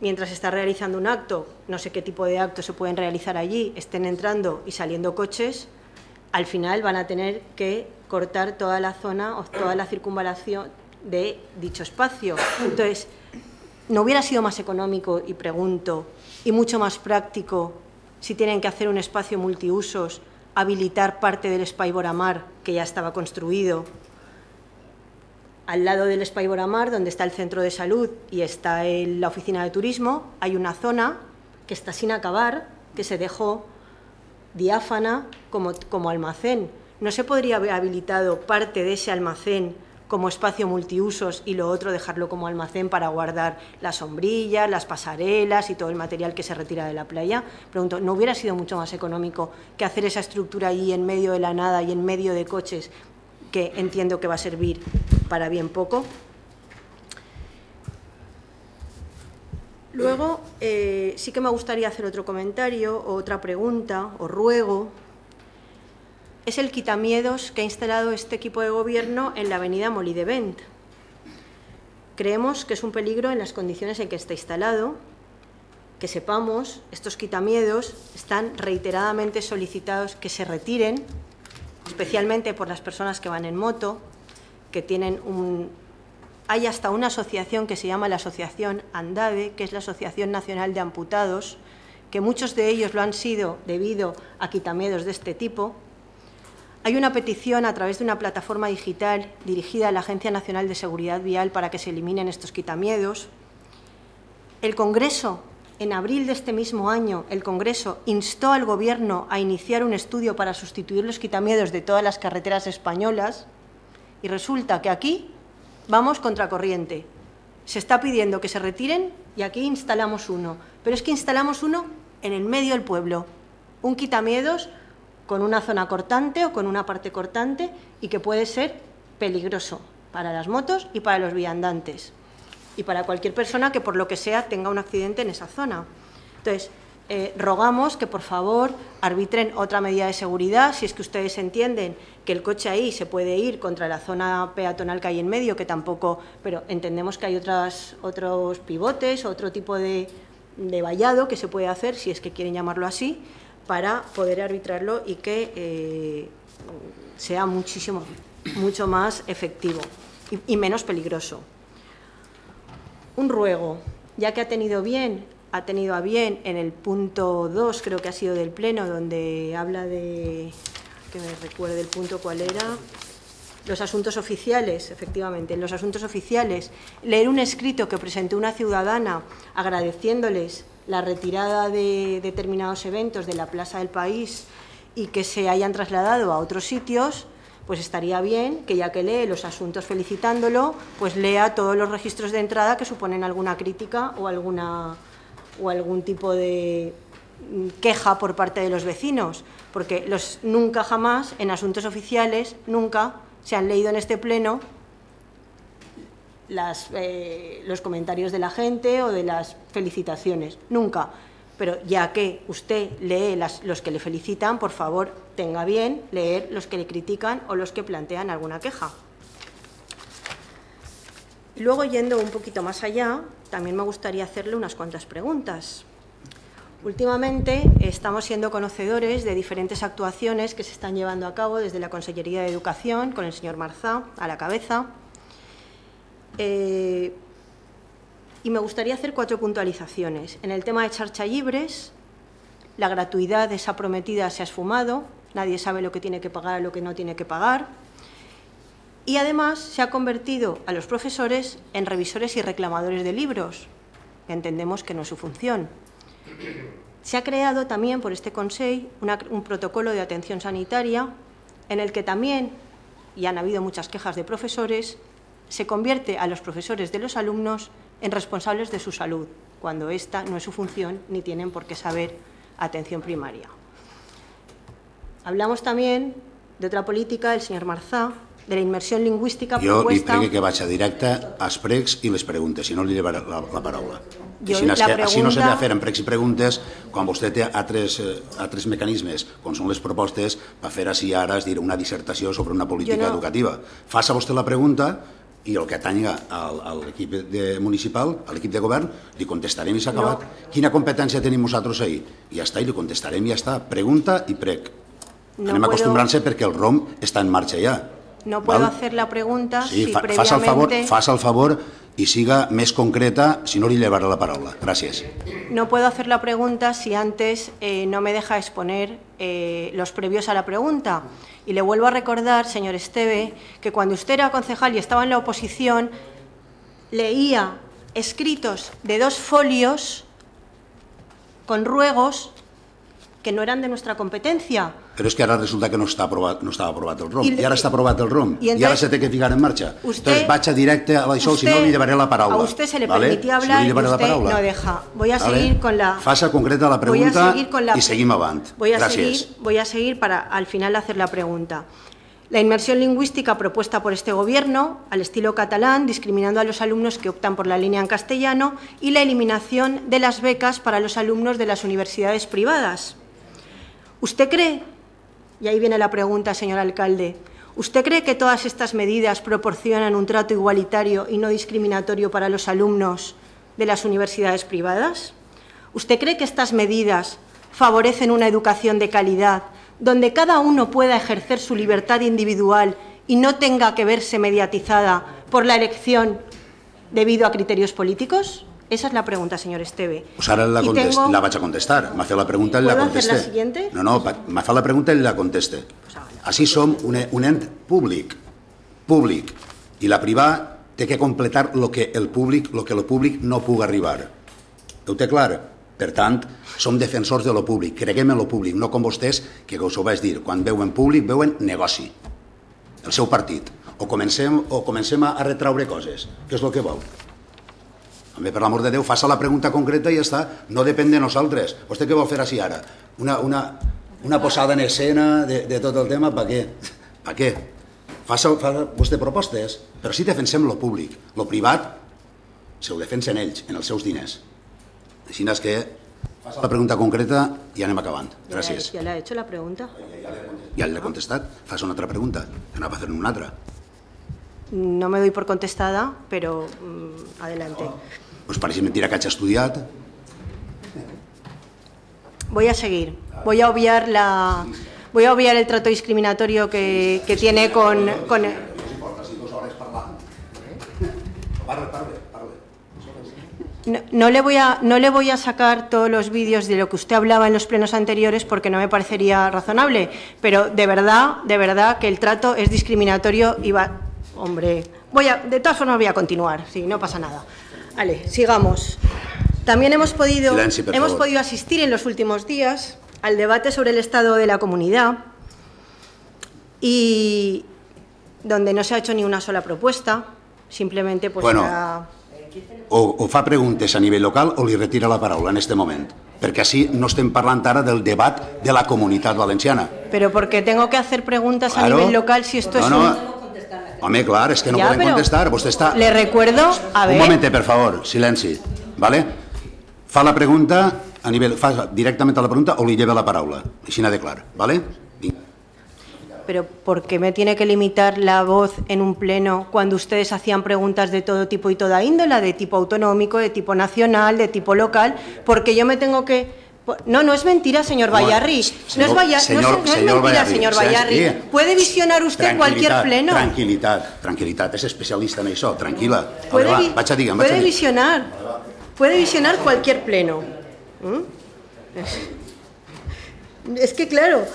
Mientras se está realizando un acto, no sé qué tipo de actos se pueden realizar allí, estén entrando y saliendo coches, al final van a tener que cortar toda la zona o toda la circunvalación de dicho espacio. Entonces, ¿no hubiera sido más económico, y pregunto, y mucho más práctico si tienen que hacer un espacio multiusos, habilitar parte del Spyboramar que ya estaba construido? Al lado del Spyboramar, donde está el centro de salud y está la oficina de turismo, hay una zona que está sin acabar, que se dejó diáfana como, como almacén. ¿No se podría haber habilitado parte de ese almacén como espacio multiusos y lo otro dejarlo como almacén para guardar las sombrillas, las pasarelas y todo el material que se retira de la playa. Pregunto, ¿no hubiera sido mucho más económico que hacer esa estructura ahí en medio de la nada y en medio de coches que entiendo que va a servir para bien poco? Luego, eh, sí que me gustaría hacer otro comentario o otra pregunta o ruego es el quitamiedos que ha instalado este equipo de gobierno en la avenida Molidevent. Creemos que es un peligro en las condiciones en que está instalado, que sepamos, estos quitamiedos están reiteradamente solicitados que se retiren, especialmente por las personas que van en moto, que tienen un... Hay hasta una asociación que se llama la Asociación ANDADE, que es la Asociación Nacional de Amputados, que muchos de ellos lo han sido debido a quitamiedos de este tipo, hay una petición a través de una plataforma digital dirigida a la Agencia Nacional de Seguridad Vial para que se eliminen estos quitamiedos. El Congreso, en abril de este mismo año, el Congreso instó al Gobierno a iniciar un estudio para sustituir los quitamiedos de todas las carreteras españolas y resulta que aquí vamos contracorriente. Se está pidiendo que se retiren y aquí instalamos uno. Pero es que instalamos uno en el medio del pueblo, un quitamiedos con una zona cortante o con una parte cortante y que puede ser peligroso para las motos y para los viandantes y para cualquier persona que por lo que sea tenga un accidente en esa zona. Entonces, eh, rogamos que por favor arbitren otra medida de seguridad, si es que ustedes entienden que el coche ahí se puede ir contra la zona peatonal que hay en medio, que tampoco, pero entendemos que hay otras, otros pivotes, otro tipo de, de vallado que se puede hacer, si es que quieren llamarlo así, para poder arbitrarlo y que eh, sea muchísimo, mucho más efectivo y, menos peligroso. Un ruego, ya que ha tenido bien, ha tenido a bien en el punto 2, creo que ha sido del Pleno, donde habla de, que me recuerde el punto cuál era, los asuntos oficiales, efectivamente, en los asuntos oficiales, leer un escrito que presentó una ciudadana agradeciéndoles la retirada de determinados eventos de la Plaza del País y que se hayan trasladado a otros sitios, pues estaría bien que ya que lee los asuntos felicitándolo, pues lea todos los registros de entrada que suponen alguna crítica o, algún tipo de queja por parte de los vecinos, porque los, nunca jamás en asuntos oficiales, nunca se han leído en este pleno eh, los comentarios de la gente o de las felicitaciones, nunca. Pero ya que usted lee los que le felicitan, por favor, tenga bien leer los que le critican o los que plantean alguna queja. Luego, yendo un poquito más allá, también me gustaría hacerle unas cuantas preguntas. Últimamente estamos siendo conocedores de diferentes actuaciones que se están llevando a cabo desde la Consellería de Educación, con el señor Marzá a la cabeza, eh, y me gustaría hacer cuatro puntualizaciones. En el tema de charcha libres, la gratuidad de esa prometida se ha esfumado, nadie sabe lo que tiene que pagar, lo que no tiene que pagar. Y además se ha convertido a los profesores en revisores y reclamadores de libros, que entendemos que no es su función. Se ha creado también por este Consejo un protocolo de atención sanitaria en el que también, y han habido muchas quejas de profesores, se convierte a los profesores de los alumnos en responsables de su salud, cuando esta no es su función ni tienen por qué saber atención primaria. Hablamos también de otra política del señor Marzá, de la inmersión lingüística jo propuesta... Jo li que vagi directe als pregs i les preguntes, si no li llevaré la, la paraula. Jo Així, no la que, així no s'ha de pregunta- fer en pregs i preguntes quan vostè té altres, eh, altres mecanismes, com són les propostes, per fer així ara, és dir, una dissertació sobre una política no- educativa. Faça vostè la pregunta i el que tanya al- a l'equip municipal, a l'equip de govern, li contestarem i s'ha acabat. Quina competència tenim nosaltres ahir? I ja està, i li contestarem i ja està. Pregunta i prec. No Anem puedo- acostumbrant-se perquè el ROM està en marxa ja. No puedo Val? hacer la pregunta Sí, si fa, el favor, el siga més concreta, si no la. No puedo hacer la pregunta si antes eh, no me deja exponer eh, los previos a la pregunta. Y le vuelvo a recordar, señor Esteve, que cuando usted era concejal y estaba en la oposición, leía escritos de dos folios con ruegos que no eran de nuestra competencia. Però és que ara resulta que no, està aprovat, no estava aprovat el ROM. I- I, ara està aprovat el ROM. i I, entonces- ara se té que ficar en marxa. Usted- entonces vaig a directe a això, si no li llevaré la paraula. A usted se le ¿vale? permitía Si no hablar li y usted paraula. no deja. Voy a ¿Vale? seguir con la... Faça concreta la Voy a pregunta seguir con la- i seguim avant. Voy a, seguir, voy a seguir para al final hacer la pregunta. La inmersión lingüística propuesta por este Gobierno, al estilo catalán, discriminando a los alumnos que optan por la línea en castellano, y la eliminación de las becas para los alumnos de las universidades privadas. ¿Usted cree, y ahí viene la pregunta, señor alcalde, ¿usted cree que todas estas medidas proporcionan un trato igualitario y no discriminatorio para los alumnos de las universidades privadas? ¿Usted cree que estas medidas favorecen una educación de calidad donde cada uno pueda ejercer su libertad individual y no tenga que verse mediatizada por la elección debido a criterios políticos? Esa es la pregunta, señor Esteve. Pues ara la, Y tengo- la vaig a contestar. M'ha fet la pregunta i la ¿Puedo hacer contesté. la siguiente? No, no, m'ha fet la pregunta i la conteste. Així som un, un ent públic, públic, i la privada té que completar el que el públic, lo que el públic no puga arribar. Ho té clar? Per tant, som defensors de lo públic, creguem en lo públic, no com vostès, que us ho vaig dir, quan veuen públic veuen negoci, el seu partit. O comencem, o comencem a retraure coses, que és el que vol. També, per l'amor de Déu, faça la pregunta concreta i ja està. No depèn de nosaltres. Vostè què vol fer així ara? Una, una, una posada en escena de, de tot el tema? Per què? Per què? Faça, faça vostè propostes, però sí defensem lo públic. Lo privat se ho defensen ells, en els seus diners. Així és que faça la pregunta concreta i anem acabant. Gràcies. ¿Ya le ha hecho la pregunta? Ja l'he contestat. Faça una altra pregunta. Anava a fer una altra. No me doy por contestada, pero mm, adelante. Pues pareix mentira que hagi estudiat. Voy a seguir. Voy a obviar la. Voy a obviar el trato discriminatorio que, que tiene con, con- No, no le voy a, no le voy a sacar todos los vídeos de lo que usted hablaba en los plenos anteriores porque no me parecería razonable, pero de verdad, de verdad que el trato es discriminatorio y va... Hombre, voy a, de todas formas voy a continuar, sí, no pasa nada. Vale, sigamos. También hemos podido, Silencio, hemos podido asistir en los últimos días al debate sobre el estado de la comunidad y donde no se ha hecho ni una sola propuesta, simplemente pues Bueno, para- o, o fa preguntes a nivell local o li retira la paraula en este moment. Perquè així no estem parlant ara del debat de la comunitat valenciana. Pero porque tengo que hacer preguntas a Claro. nivel local si esto no, es no, un... Home, clar, és que no Ya, podem contestar. Vostè està... Le recuerdo, a Un ver, moment, per favor, silenci. Vale? Fa la pregunta a nivell... Fa directament a la pregunta o li lleva la paraula. Així n'ha de clar. Vale? Vinga. pero ¿por qué me tiene que limitar la voz en un pleno cuando ustedes hacían preguntas de todo tipo y toda índola, de tipo autonómico, de tipo nacional, de tipo local? Porque yo me tengo que... No, no es mentira, señor Bayarri. No es, no es- no es mentira, señor ¿sabes Bayarri. qué? Puede visionar usted cualquier pleno. Tranquil·litat, tranquil·litat. És especialista en això, tranquil·la. A Puede, veure, vi- va, vaig a dir, vaig a puede dir. visionar, puede visionar cualquier pleno. ¿Mm? Es que claro,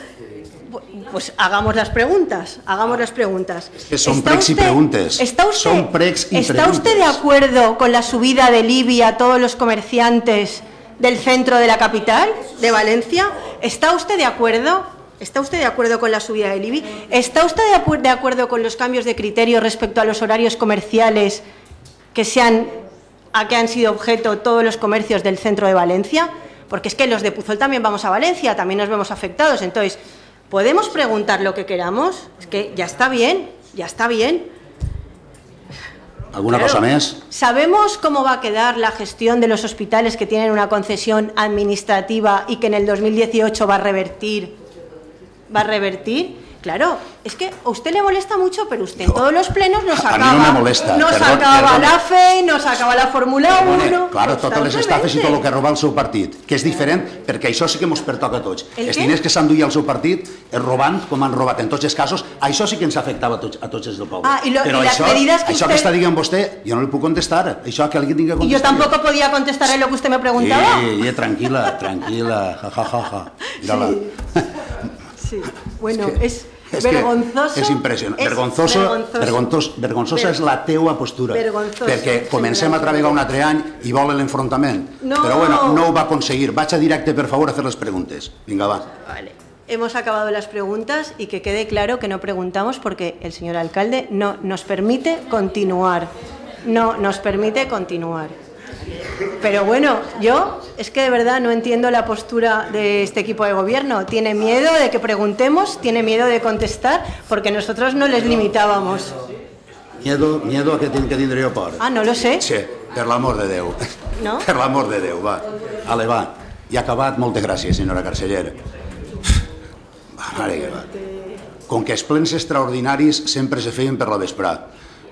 pues hagamos las preguntas, hagamos las preguntas. que son ¿Está pregs y preguntes. ¿Está usted, Son pregs y ¿está usted de acuerdo con la subida del IBI a todos los comerciantes del centro de la capital, de Valencia? ¿Está usted de acuerdo? ¿Está usted de acuerdo con la subida del IBI? ¿Está usted de, acu- de acuerdo con los cambios de criterio respecto a los horarios comerciales que, se han, a que han sido objeto todos los comercios del centro de Valencia? Porque es que los de Puzol también vamos a Valencia, también nos vemos afectados. Entonces, ¿podemos preguntar lo que queramos? Es que ya está bien, ya está bien. ¿Alguna Claro. cosa más? ¿Sabemos cómo va a quedar la gestión de los hospitales que tienen una concesión administrativa y que en el 2018 va a revertir? ¿Va a revertir? Claro, es que a usted le molesta mucho, pero usted en todos los plenos nos a mí acaba. no me molesta, Nos perdón, acaba perdón. la FE, nos acaba la Fórmula 1. Claro, totes les estafes i tot el que roba el seu partit, que és diferent perquè això sí que ens pertoca a tots. El els diners que s'enduia el seu partit, és robant, com han robat en tots els casos, això sí que ens afectava a tots, a tots els del poble. Ah, i lo- Però i les això, medidas que això usted- que està dient vostè, jo no li puc contestar. Això que alguien tinga que contestar. tampoco podía contestar en lo que usted me preguntaba. Sí, sí, tranquila, tranquila, ja, ja, ja, ja. Mírala. Sí. Bueno, es, És que vergonzoso. és impressionant. es vergonzoso, vergonzoso. vergonzos, vergonzosa Ver- és la teua postura. Vergonzoso, perquè comencem a travegar un altre any i volen l'enfrontament. No. Però bueno, no ho va aconseguir. Vaig a directe, per favor, a fer les preguntes. Vinga, va. Vale. Hemos acabado las preguntas y que quede claro que no preguntamos porque el señor alcalde no nos permite continuar. No nos permite continuar. Pero bueno, yo es que de verdad no entiendo la postura de este equipo de gobierno. Tiene miedo de que preguntemos, tiene miedo de contestar, porque nosotros no les limitábamos. Miedo, miedo a què tinc que tindre jo por. Ah, no lo sé. Sí, per l'amor de Déu. No? Per l'amor de Déu, va. Ale, va. I acabat. Moltes gràcies, senyora Carceller. Va, mare que va. Com que els plens extraordinaris sempre se feien per la vesprà.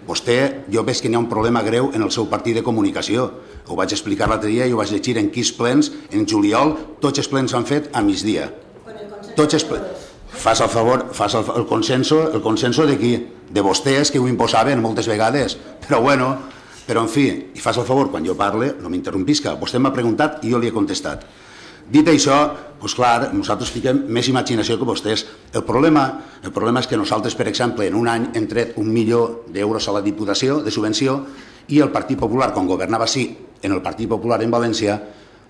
Vostè, jo veig que n'hi ha un problema greu en el seu partit de comunicació. Ho vaig explicar l'altre dia i ho vaig llegir en quins plens, en juliol, tots els plens s'han fet a migdia. Tots els plens. Fas el favor, fas el, el consenso, el consenso de qui? De vostès, que ho imposaven moltes vegades. Però bueno, però en fi, i fas el favor, quan jo parle, no m'interrompisca. Vostè m'ha preguntat i jo li he contestat. Dit això, doncs clar, nosaltres fiquem més imaginació que vostès. El problema, el problema és que nosaltres, per exemple, en un any hem tret un milió d'euros a la Diputació de subvenció i el Partit Popular, quan governava sí, en el Partit Popular en València,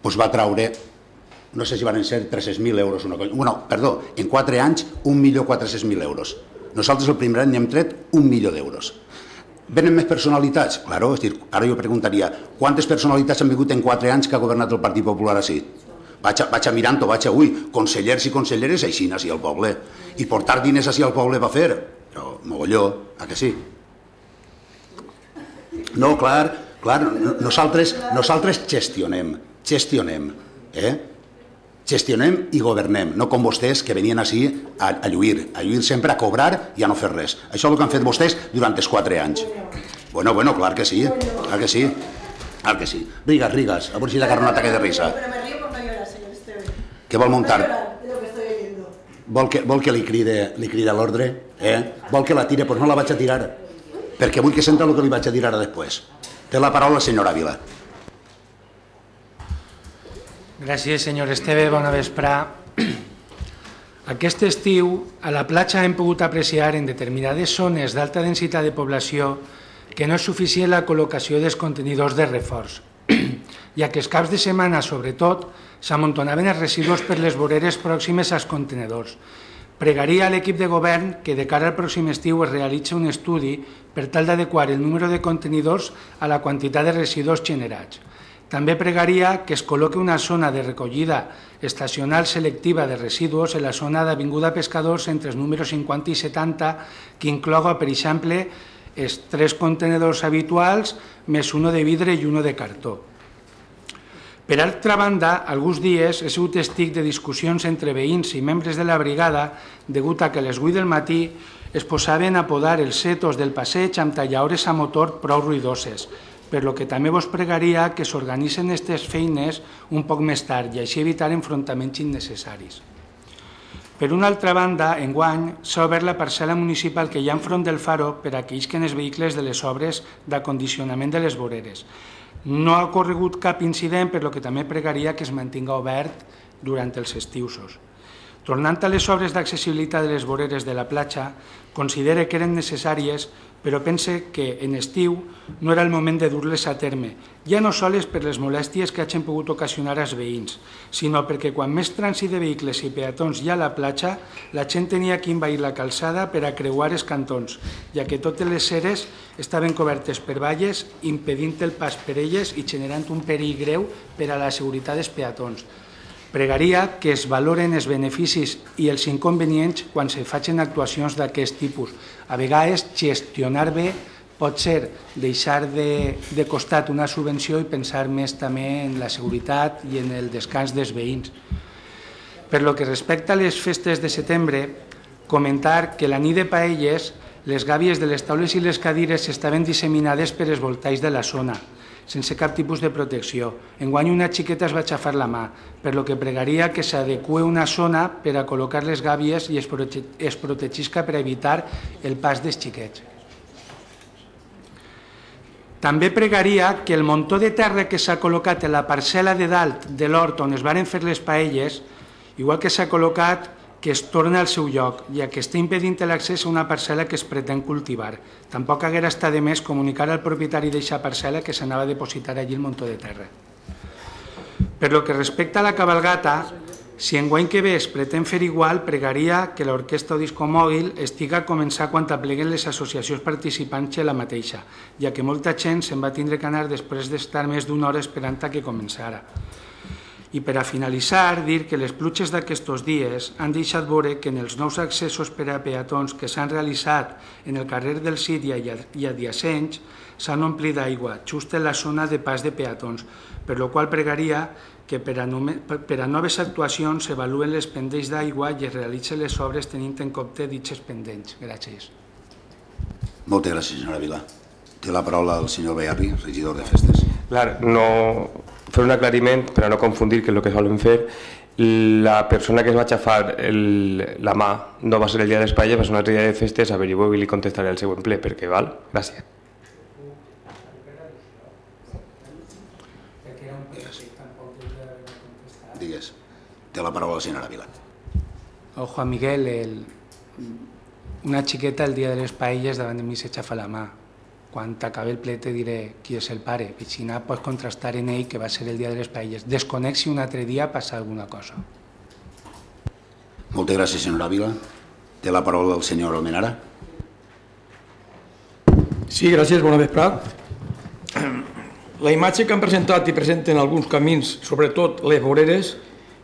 doncs va traure no sé si van ser 300.000 euros una cosa. Bueno, perdó, en 4 anys 1.400.000 euros. Nosaltres el primer any hem tret un milió d'euros. Venen més personalitats? Claro, és dir, ara jo preguntaria, quantes personalitats han vingut en 4 anys que ha governat el Partit Popular així? Vaig a, vaig a mirant-ho, vaig a, ui, consellers i conselleres així, així al poble. I portar diners així al poble va fer, però mogolló, a que sí? No, clar, clar, no- nosaltres, nosaltres gestionem, gestionem, eh? gestionem i governem, no com vostès que venien així a, a lluir, a lluir sempre, a cobrar i a no fer res. Això és el que han fet vostès durant els quatre anys. Bueno, bueno, clar que sí, clar que sí, clar que sí. Rigues, rigues, a veure si la un ataque de risa. Pero me río por no llorar, señor Què vol muntar? que. Vol que, vol que li cride, li cride l'ordre? Eh? Vol que la tire? Doncs no la vaig a tirar, perquè vull que senta el que li vaig a dir ara després. Té la paraula, senyora Vila. Gràcies, senyor Esteve. Bona vesprà. Aquest estiu, a la platja hem pogut apreciar en determinades zones d'alta densitat de població que no és suficient la col·locació dels contenidors de reforç, ja que els caps de setmana, sobretot, s'amuntonaven els residus per les voreres pròximes als contenedors. Pregaria a l'equip de govern que de cara al pròxim estiu es realitzi un estudi per tal d'adequar el número de contenidors a la quantitat de residus generats. També pregaria que es col·loqui una zona de recollida estacional selectiva de residus en la zona d'Avinguda Pescadors entre els números 50 i 70, que incloga, per exemple, els tres contenedors habituals més uno de vidre i uno de cartó. Per altra banda, alguns dies he sigut testic de discussions entre veïns i membres de la brigada degut a que a les 8 del matí es posaven a podar els setos del passeig amb tallaores a motor prou ruïdoses, per lo que també vos pregaria que s'organitzen aquestes feines un poc més tard i així evitar enfrontaments innecessaris. Per una altra banda, enguany s'ha obert la parcel·la municipal que hi ha enfront del faro per a que isquen els vehicles de les obres d'acondicionament de les voreres. No ha ocorregut cap incident, per lo que també pregaria que es mantinga obert durant els estiusos. Tornant a les obres d'accessibilitat de les voreres de la platja, considere que eren necessàries, però pense que en estiu no era el moment de dur-les a terme, ja no soles per les molèsties que hagin pogut ocasionar als veïns, sinó perquè quan més trànsit de vehicles i peatons hi ha a la platja, la gent tenia que invair la calçada per a creuar els cantons, ja que totes les ceres estaven cobertes per valles, impedint el pas per elles i generant un perill greu per a la seguretat dels peatons. Pregaria que es valoren els beneficis i els inconvenients quan se facin actuacions d'aquest tipus. A vegades gestionar bé pot ser deixar de, de costat una subvenció i pensar més també en la seguretat i en el descans dels veïns. Per lo que respecta a les festes de setembre, comentar que la nit de paelles, les gàbies de les taules i les cadires estaven disseminades per els voltais de la zona, sense cap tipus de protecció. Enguany una xiqueta es va xafar la mà, per lo que pregaria que s'adeqüe una zona per a col·locar les gàbies i es, protegisca per evitar el pas dels xiquets. També pregaria que el muntó de terra que s'ha col·locat en la parcel·la de dalt de l'hort on es varen fer les paelles, igual que s'ha col·locat, que es torni al seu lloc, ja que està impedint l'accés a una parcel·la que es pretén cultivar. Tampoc haguera estat de més comunicar al propietari d'aquesta parcel·la que s'anava a depositar allí el muntó de terra. Per lo que respecta a la cabalgata, si en guany que ve es pretén fer igual, pregaria que l'orquestra o disco mòbil estiga a començar quan apleguen les associacions participants la mateixa, ja que molta gent se'n va tindre que anar després d'estar més d'una hora esperant que començara. I per a finalitzar, dir que les pluges d'aquests dies han deixat veure que en els nous accessos per a peatons que s'han realitzat en el carrer del Síria i adiacents s'han omplit d'aigua, just en la zona de pas de peatons, per lo qual pregaria que per a, per a noves actuacions s'evaluen les pendents d'aigua i es realitzen les obres tenint en compte ditxes pendents. Gràcies. Moltes gràcies, senyora Vila. Té la paraula el senyor Bearri, regidor de Festes. Clar, no, fer un aclariment per a no confundir que és el que solen fer la persona que es va xafar el, la mà no va ser el dia d'Espanya, va ser un altre dia de festes, averiguo i li contestaré el següent ple, perquè val? Gràcies. Digues. Té la paraula la senyora Vila. O Juan Miguel, el, una xiqueta el dia de les paelles davant de mi s'aixafa la mà. Quan t'acabi el ple te diré qui és el pare. Vixina pots contrastar en ell que va ser el dia de les paelles. Desconec si un altre dia passa alguna cosa. Moltes gràcies, senyora Vila. Té la paraula el senyor Almenara. Sí, gràcies, bona vesprada. La imatge que han presentat i presenten alguns camins, sobretot les voreres,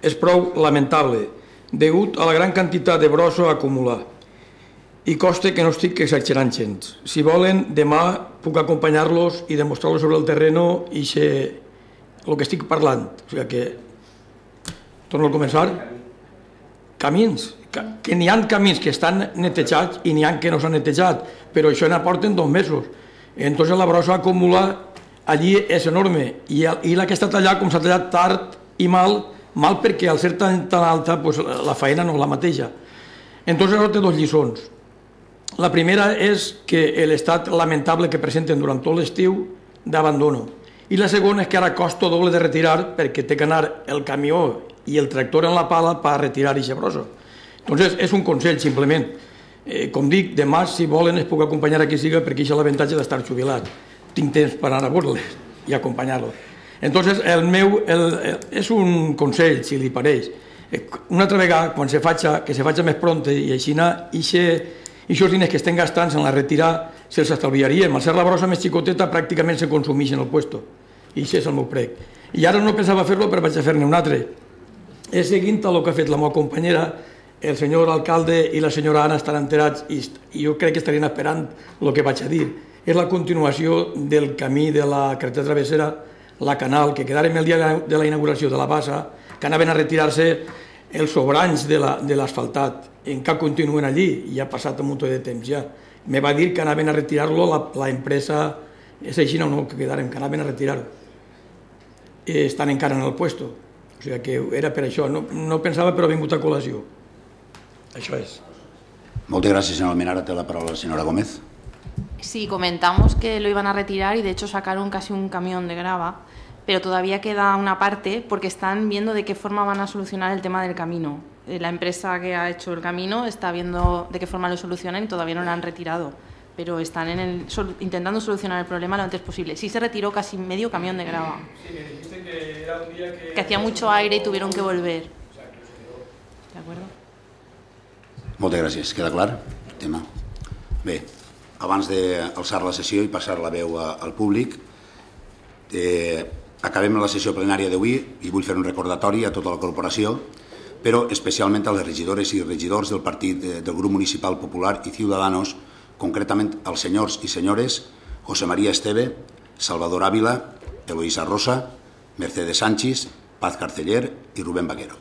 és prou lamentable, degut a la gran quantitat de brosso a acumular. I costa que no estic exagerant gens. Si volen, demà puc acompanyar-los i demostrar-los sobre el terreno i ser el que estic parlant. O sigui que, torno a començar, camins, que n'hi ha camins que estan netejats i n'hi ha que no s'han netejat, però això n'aporten dos mesos. Entonces la brossa acumula allí és enorme i, i la que està tallat, com s'ha tallat tard i mal, mal perquè al ser tan, tan alta pues, la feina no la mateixa. Entonces això té dos lliçons. La primera és que l'estat lamentable que presenten durant tot l'estiu d'abandono. I la segona és que ara costa doble de retirar perquè té que anar el camió i el tractor en la pala per retirar aquest brosso. Entonces és un consell simplement. Eh, com dic, demà si volen es puc acompanyar a qui siga perquè això és l'avantatge d'estar jubilat tinc temps per anar a veure-les i acompanyar-los. Entonces, el meu, el, el, és un consell, si li pareix. Eh, una altra vegada, quan se faci, que se faci més pronte i així, i aquests diners que estem gastant en la retirar se'ls estalviaríem. Al ser la brossa més xicoteta pràcticament se consumeix en el puesto. I això és el meu prec. I ara no pensava fer-lo, però vaig a fer-ne un altre. És seguint el que ha fet la meva companyera, el senyor alcalde i la senyora Anna estan enterats i, i jo crec que estarien esperant el que vaig a dir és la continuació del camí de la carretera travessera, la canal, que quedarem el dia de la inauguració de la bassa, que anaven a retirar-se els sobranys de l'asfaltat, la, encara continuen allí, i ha passat un munt de temps ja. Me va dir que anaven a retirar-lo la, la empresa, és així o no, que quedarem, que anaven a retirar-ho. Estan encara en el puesto. O sigui que era per això. No, no pensava, però ha vingut a col·lació. Això és. Moltes gràcies, senyor Almenara. Té la paraula la senyora Gómez. Sí, comentamos que lo iban a retirar y de hecho sacaron casi un camión de grava, pero todavía queda una parte porque están viendo de qué forma van a solucionar el tema del camino. Eh, la empresa que ha hecho el camino está viendo de qué forma lo solucionan y todavía no lo han retirado, pero están en el, intentando solucionar el problema lo antes posible. Sí se retiró casi medio camión de grava. Sí, me dijiste que era un día que... Que hacía mucho aire y tuvieron que volver. ¿De acuerdo? Moltes gràcies. Queda clar el tema? Bé, abans d'alçar la sessió i passar la veu al públic, eh, acabem la sessió plenària d'avui i vull fer un recordatori a tota la corporació, però especialment a les regidores i regidors del partit del grup municipal popular i Ciudadanos, concretament als senyors i senyores José María Esteve, Salvador Ávila, Eloísa Rosa, Mercedes Sánchez, Paz Carceller i Rubén Vaquero.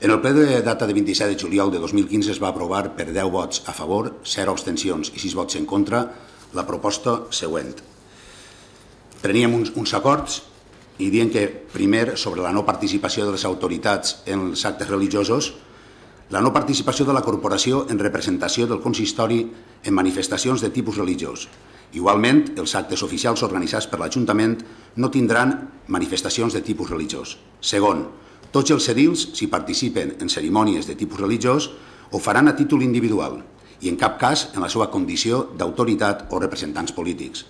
En el ple de data de 27 de juliol de 2015 es va aprovar per 10 vots a favor, 0 abstencions i 6 vots en contra la proposta següent. Preníem uns, uns acords i dient que, primer, sobre la no participació de les autoritats en els actes religiosos, la no participació de la corporació en representació del consistori en manifestacions de tipus religiós. Igualment, els actes oficials organitzats per l'Ajuntament no tindran manifestacions de tipus religiós. Segon, tots els edils, si participen en cerimònies de tipus religiós, ho faran a títol individual i en cap cas en la seva condició d'autoritat o representants polítics.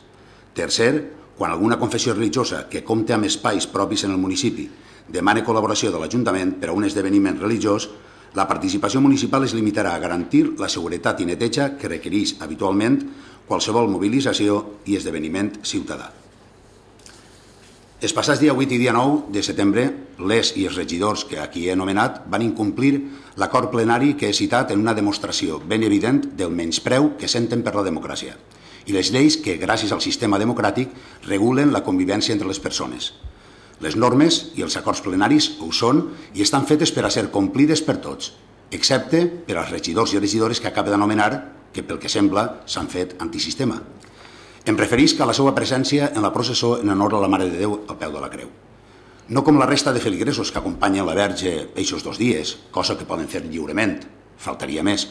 Tercer, quan alguna confessió religiosa que compte amb espais propis en el municipi demana col·laboració de l'Ajuntament per a un esdeveniment religiós, la participació municipal es limitarà a garantir la seguretat i neteja que requereix habitualment qualsevol mobilització i esdeveniment ciutadà. Els passats dia 8 i dia 9 de setembre, les i els regidors que aquí he anomenat van incomplir l'acord plenari que he citat en una demostració ben evident del menyspreu que senten per la democràcia i les lleis que, gràcies al sistema democràtic, regulen la convivència entre les persones. Les normes i els acords plenaris ho són i estan fetes per a ser complides per tots, excepte per als regidors i regidores que acaba d'anomenar, que pel que sembla s'han fet antisistema. Em referisc a la seva presència en la processó en honor a la Mare de Déu al peu de la creu. No com la resta de feligresos que acompanyen la Verge eixos dos dies, cosa que poden fer lliurement, faltaria més.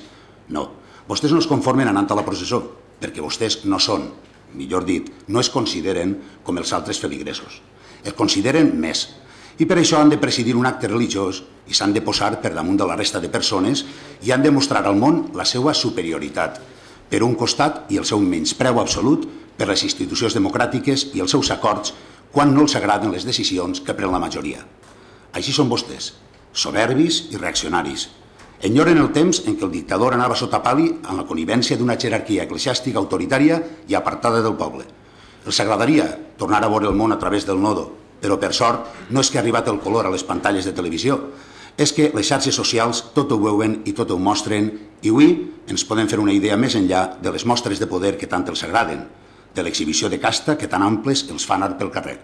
No, vostès no es conformen anant a la processó, perquè vostès no són, millor dit, no es consideren com els altres feligresos. Es consideren més. I per això han de presidir un acte religiós i s'han de posar per damunt de la resta de persones i han de mostrar al món la seva superioritat, per un costat i el seu menyspreu absolut per les institucions democràtiques i els seus acords quan no els agraden les decisions que pren la majoria. Així són vostès, soberbis i reaccionaris. Enyoren el temps en què el dictador anava sota pali amb la conivència d'una jerarquia eclesiàstica autoritària i apartada del poble. Els agradaria tornar a veure el món a través del nodo, però per sort no és que ha arribat el color a les pantalles de televisió, és que les xarxes socials tot ho veuen i tot ho mostren i avui ens podem fer una idea més enllà de les mostres de poder que tant els agraden, de l'exhibició de casta que tan amples els fan art pel carrer.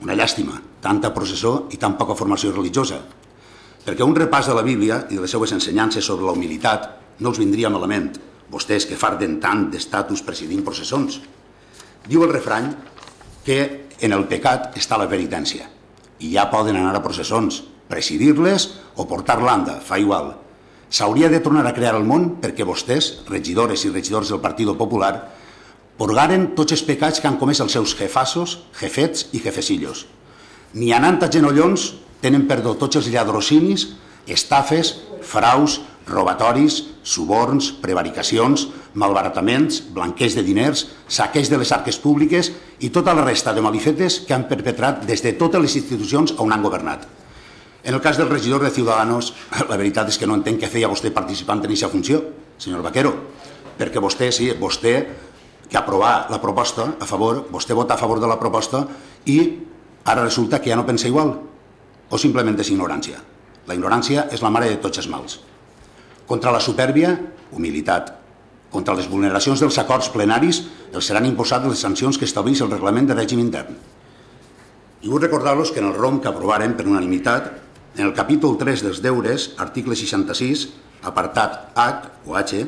Una llàstima, tanta processó i tan poca formació religiosa, perquè un repàs de la Bíblia i de les seues ensenyances sobre la humilitat no els vindria malament, vostès que farden tant d'estatus presidint processons. Diu el refrany que en el pecat està la penitència i ja poden anar a processons, presidir-les o portar l'anda, fa igual. S'hauria de tornar a crear el món perquè vostès, regidores i regidors del Partit Popular, purgaren tots els pecats que han comès els seus jefassos, jefets i jefecillos. Ni anant a genollons tenen perdó tots els lladrocinis, estafes, fraus, robatoris, suborns, prevaricacions, malbarataments, blanquers de diners, saqueig de les arques públiques i tota la resta de malifetes que han perpetrat des de totes les institucions on han governat. En el cas del regidor de Ciudadanos, la veritat és que no entenc què feia vostè participant en aquesta funció, senyor Vaquero, perquè vostè, sí, vostè que aprovar la proposta a favor, vostè vota a favor de la proposta i ara resulta que ja no pensa igual o simplement és ignorància. La ignorància és la mare de tots els mals. Contra la supèrbia, humilitat. Contra les vulneracions dels acords plenaris els seran imposades les sancions que estableix el reglament de règim intern. I vull recordar-los que en el ROM que aprovaren per unanimitat, en el capítol 3 dels deures, article 66, apartat H o H,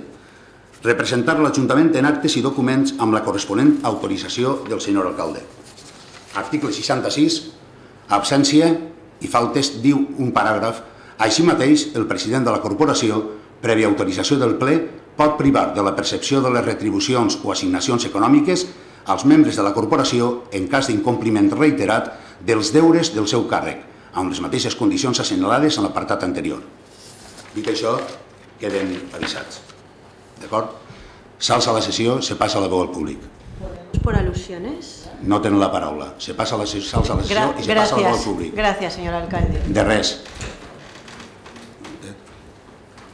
representar l'Ajuntament en actes i documents amb la corresponent autorització del senyor alcalde. Article 66, absència i faltes, diu un paràgraf, així mateix el president de la corporació, prèvia autorització del ple, pot privar de la percepció de les retribucions o assignacions econòmiques als membres de la corporació en cas d'incompliment reiterat dels deures del seu càrrec, amb les mateixes condicions assenyalades en l'apartat anterior. Dit això, queden avisats. D'acord? S'alça la sessió, se passa la veu al públic. Por alusiones. No tenen la paraula. Se passa la, s'alça la sessió i se passa la veu al públic. Gracias, señor alcalde. De res.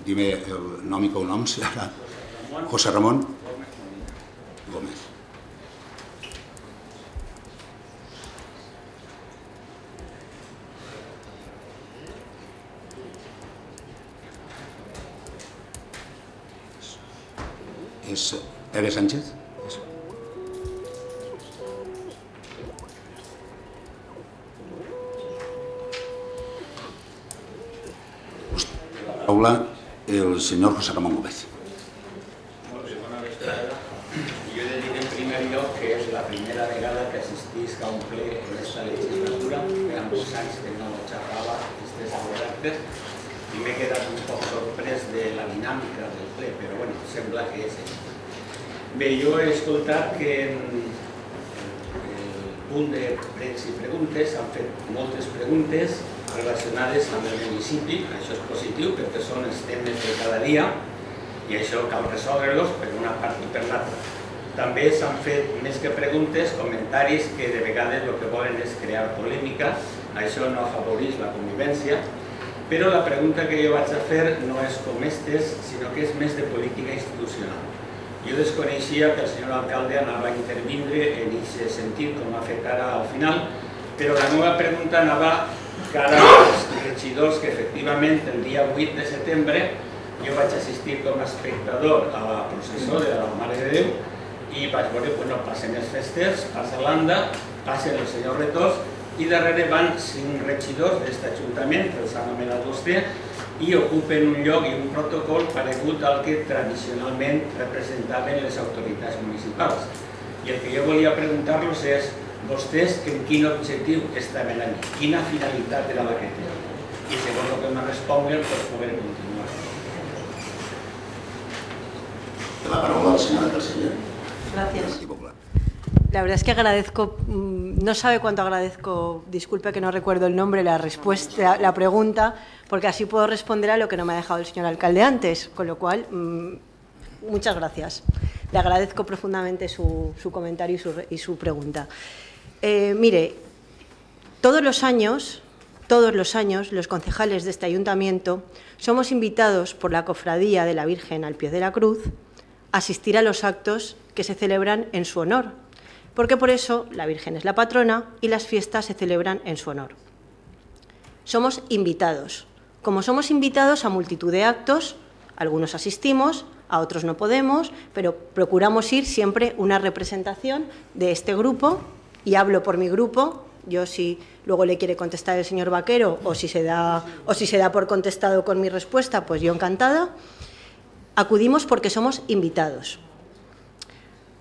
Dime el nom i cognoms. Ara. José Ramón Gómez. És Pere Sánchez? Paula, el senyor José Ramon Gómez. Jo he de dir en primer lloc que és la primera vegada que assistisc a un ple en aquesta legislatura, que en molts anys que no xerrava aquestes actes, i m'he quedat un poc sorprès de la dinàmica del ple, però bueno, sembla que és així. Bé, jo he escoltat que en el punt de pregs i preguntes s'han fet moltes preguntes relacionades amb el municipi, això és positiu perquè són els temes de cada dia i això cal resoldre-los per una part i per l'altra. També s'han fet més que preguntes, comentaris que de vegades el que volen és crear polèmica, això no afavoreix la convivència, però la pregunta que jo vaig a fer no és com estes, sinó que és més de política institucional. Jo desconeixia que el senyor alcalde anava a intervindre en aquest sentit, com ha fet ara al final, però la meva pregunta anava cara als regidors que efectivament el dia 8 de setembre jo vaig assistir com a espectador a la processó de la Mare de Déu i vaig veure, bueno, passen els festers, passa l'Anda, passen el senyor Retós i darrere van cinc regidors d'aquest Ajuntament, que els ha anomenat vostè, i ocupen un lloc i un protocol paregut al que tradicionalment representaven les autoritats municipals. I el que jo volia preguntar-los és, vostès en quin objectiu estaven allà, quina finalitat era la tenen. I segons el que me responguen, pues poder continuar. La paraula al senyor Calceller. Gracias. La verdad es que agradezco, mm, no sabe cuánto agradezco, disculpe que no recuerdo el nombre, la respuesta, la pregunta, porque así puedo responder a lo que no me ha dejado el señor alcalde antes, con lo cual, mm, muchas gracias. Le agradezco profundamente su, su comentario y su, y su pregunta. Eh, mire, todos los años, todos los años, los concejales de este ayuntamiento somos invitados por la Cofradía de la Virgen al Pie de la Cruz a asistir a los actos que se celebran en su honor, porque por eso la Virgen es la patrona y las fiestas se celebran en su honor. Somos invitados. Como somos invitados a multitud de actos, algunos asistimos, a otros no podemos, pero procuramos ir siempre una representación de este grupo y hablo por mi grupo. Yo si luego le quiere contestar el señor Vaquero o si se da o si se da por contestado con mi respuesta, pues yo encantada. Acudimos porque somos invitados.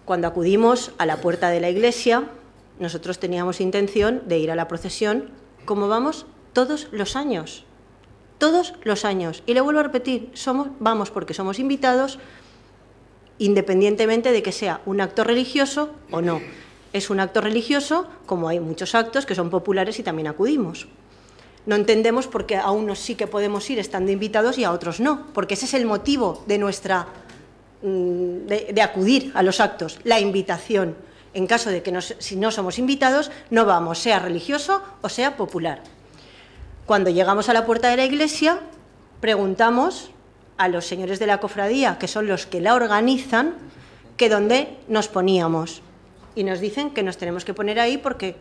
Cuando acudimos a la puerta de la iglesia, nosotros teníamos intención de ir a la procesión como vamos todos los años. Todos los años. Y le vuelvo a repetir, somos, vamos porque somos invitados independientemente de que sea un acto religioso o no. Es un acto religioso, como hay muchos actos que son populares y también acudimos. No entendemos por qué a unos sí que podemos ir estando invitados y a otros no, porque ese es el motivo de nuestra Mm, de, acudir a los actos, la invitación. En caso de que si no somos invitados, no vamos, sea religioso o sea popular. Cuando llegamos a la puerta de la iglesia, preguntamos a los señores de la cofradía, que son los que la organizan, que dónde nos poníamos. Y nos dicen que nos tenemos que poner ahí porque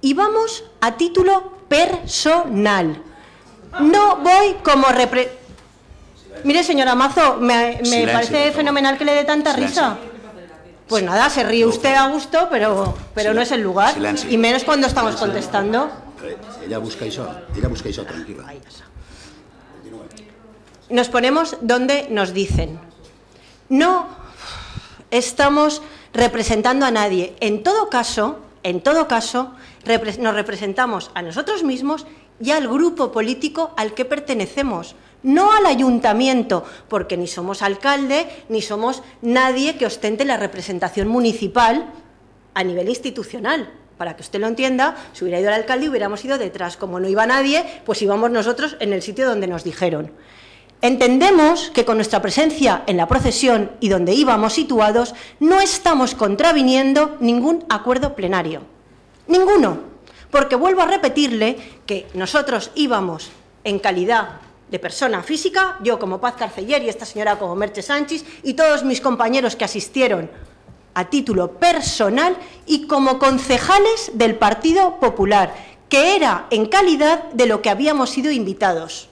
íbamos a título personal. No voy como representante Mire, señora Mazo, me, me silencio, parece fenomenal que le dé tanta silencio. risa. Pues nada, se ríe usted a gusto, pero, pero no es el lugar. Silencio. Y menos cuando estamos contestando. Ella busca eso, ella busca eso, tranquila. Nos ponemos donde nos dicen. No estamos representando a nadie. En todo caso, en todo caso, nos representamos a nosotros mismos y al grupo político al que pertenecemos no al ayuntamiento, porque ni somos alcalde, ni somos nadie que ostente la representación municipal a nivel institucional. Para que usted lo entienda, si hubiera ido el alcalde hubiéramos ido detrás. Como no iba nadie, pues íbamos nosotros en el sitio donde nos dijeron. Entendemos que con nuestra presencia en la procesión y donde íbamos situados no estamos contraviniendo ningún acuerdo plenario. Ninguno. Porque vuelvo a repetirle que nosotros íbamos en calidad de persona física, yo como Paz Carceller y esta señora como Merche Sánchez y todos mis compañeros que asistieron a título personal y como concejales del Partido Popular, que era en calidad de lo que habíamos sido invitados.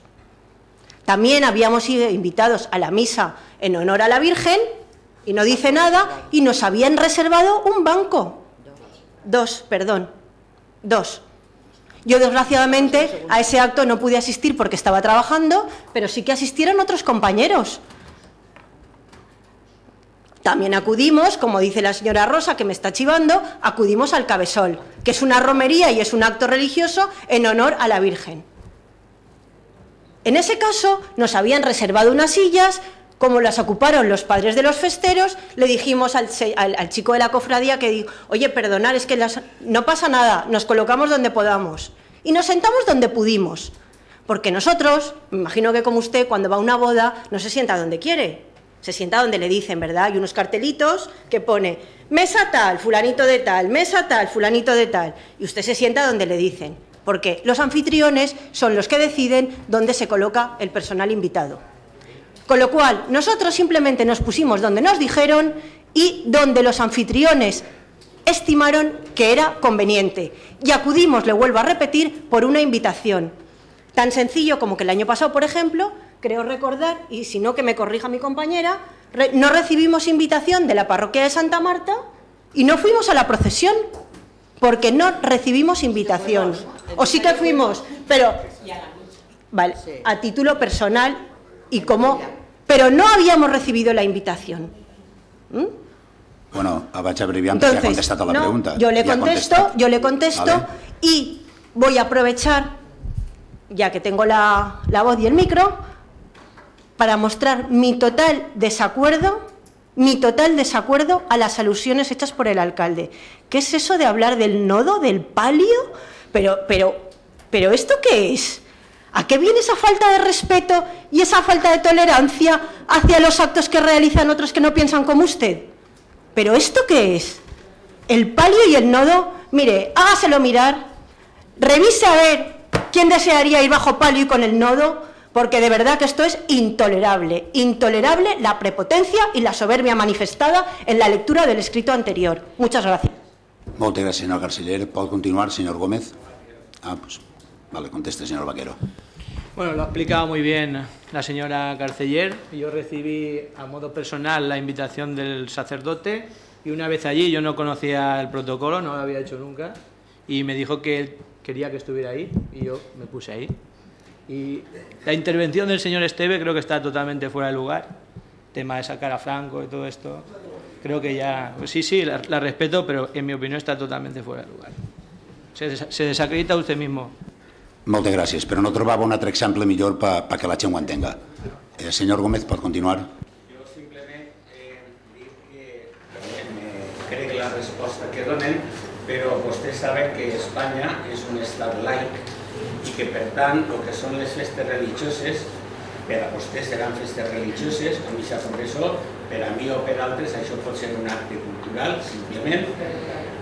También habíamos sido invitados a la misa en honor a la Virgen, y no dice nada, y nos habían reservado un banco. Dos, perdón, dos. Yo, desgraciadamente, a ese acto no pude asistir porque estaba trabajando, pero sí que asistieron otros compañeros. También acudimos, como dice la señora Rosa, que me está chivando, acudimos al Cabesol, que es una romería y es un acto religioso en honor a la Virgen. En ese caso, nos habían reservado unas sillas, como las ocuparon los padres de los festeros, le dijimos al, chico de la cofradía que dijo, oye, perdonar, es que no pasa nada, nos colocamos donde podamos. Y nos sentamos donde pudimos. Porque nosotros, me imagino que como usted, cuando va a una boda, no se sienta donde quiere, se sienta donde le dicen, ¿verdad? Hay unos cartelitos que pone mesa tal, fulanito de tal, mesa tal, fulanito de tal. Y usted se sienta donde le dicen, porque los anfitriones son los que deciden dónde se coloca el personal invitado. Con lo cual, nosotros simplemente nos pusimos donde nos dijeron y donde los anfitriones estimaron que era conveniente. Y acudimos, le vuelvo a repetir, por una invitación. Tan sencillo como que el año pasado, por ejemplo, creo recordar, y si no que me corrija mi compañera, no recibimos invitación de la parroquia de Santa Marta y no fuimos a la procesión porque no recibimos invitación. O sí que fuimos, pero vale, a título personal y como, pero no habíamos recibido la invitación. ¿Mm? Bueno, a abreviant, Entonces, ha contestado la pregunta. Yo le contesto, yo le contesto y voy a aprovechar, ya que tengo la, la voz y el micro, para mostrar mi total desacuerdo, mi total desacuerdo a las alusiones hechas por el alcalde. ¿Qué es eso de hablar del nodo, del palio? Pero, pero, pero ¿esto qué es? ¿A qué viene esa falta de respeto y esa falta de tolerancia hacia los actos que realizan otros que no piensan como usted? ¿Pero esto qué es? El palio y el nodo, mire, hágaselo mirar, revise a ver quién desearía ir bajo palio y con el nodo, porque de verdad que esto es intolerable, intolerable la prepotencia y la soberbia manifestada en la lectura del escrito anterior. Muchas gracias. Muchas gracias, señor Garciller. ¿Puedo continuar, señor Gómez? Ah, pues, vale, conteste, señor Vaquero. Bueno, lo ha explicado muy bien la señora Carceller. Yo recibí a modo personal la invitación del sacerdote y una vez allí yo no conocía el protocolo, no lo había hecho nunca, y me dijo que él quería que estuviera ahí y yo me puse ahí. Y la intervención del señor Esteve creo que está totalmente fuera de lugar. tema de sacar a Franco y todo esto. Creo que ya... Pues sí, sí, la, respeto, pero en mi opinión está totalmente fuera de lugar. Se, desacredita usted mismo. Muchas gracias, pero no trobava un altre exemple millor para pa que la gent ho entenga. Eh, señor Gómez, pot continuar? Jo simplement eh, dic que me crec la resposta que donen, però vostès saben que Espanya és un estat laic i que per tant el que són les festes religioses per a vostès seran festes religioses a missa professor, per a mi o per altres això pot ser un acte cultural simplement,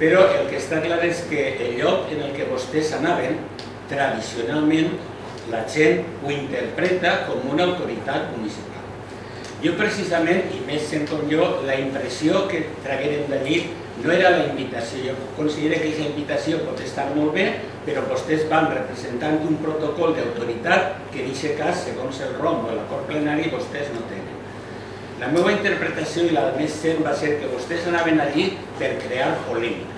però el que està clar és que el lloc en el que vostès anaven tradicionalment la gent ho interpreta com una autoritat municipal. Jo precisament, i més sent com jo, la impressió que traguérem d'allí no era la invitació. Jo considero que aquesta invitació pot estar molt bé, però vostès van representant un protocol d'autoritat que en aquest cas, segons el ROM o l'acord plenari, vostès no tenen. La meva interpretació i la més sent va ser que vostès anaven allí per crear polèmica.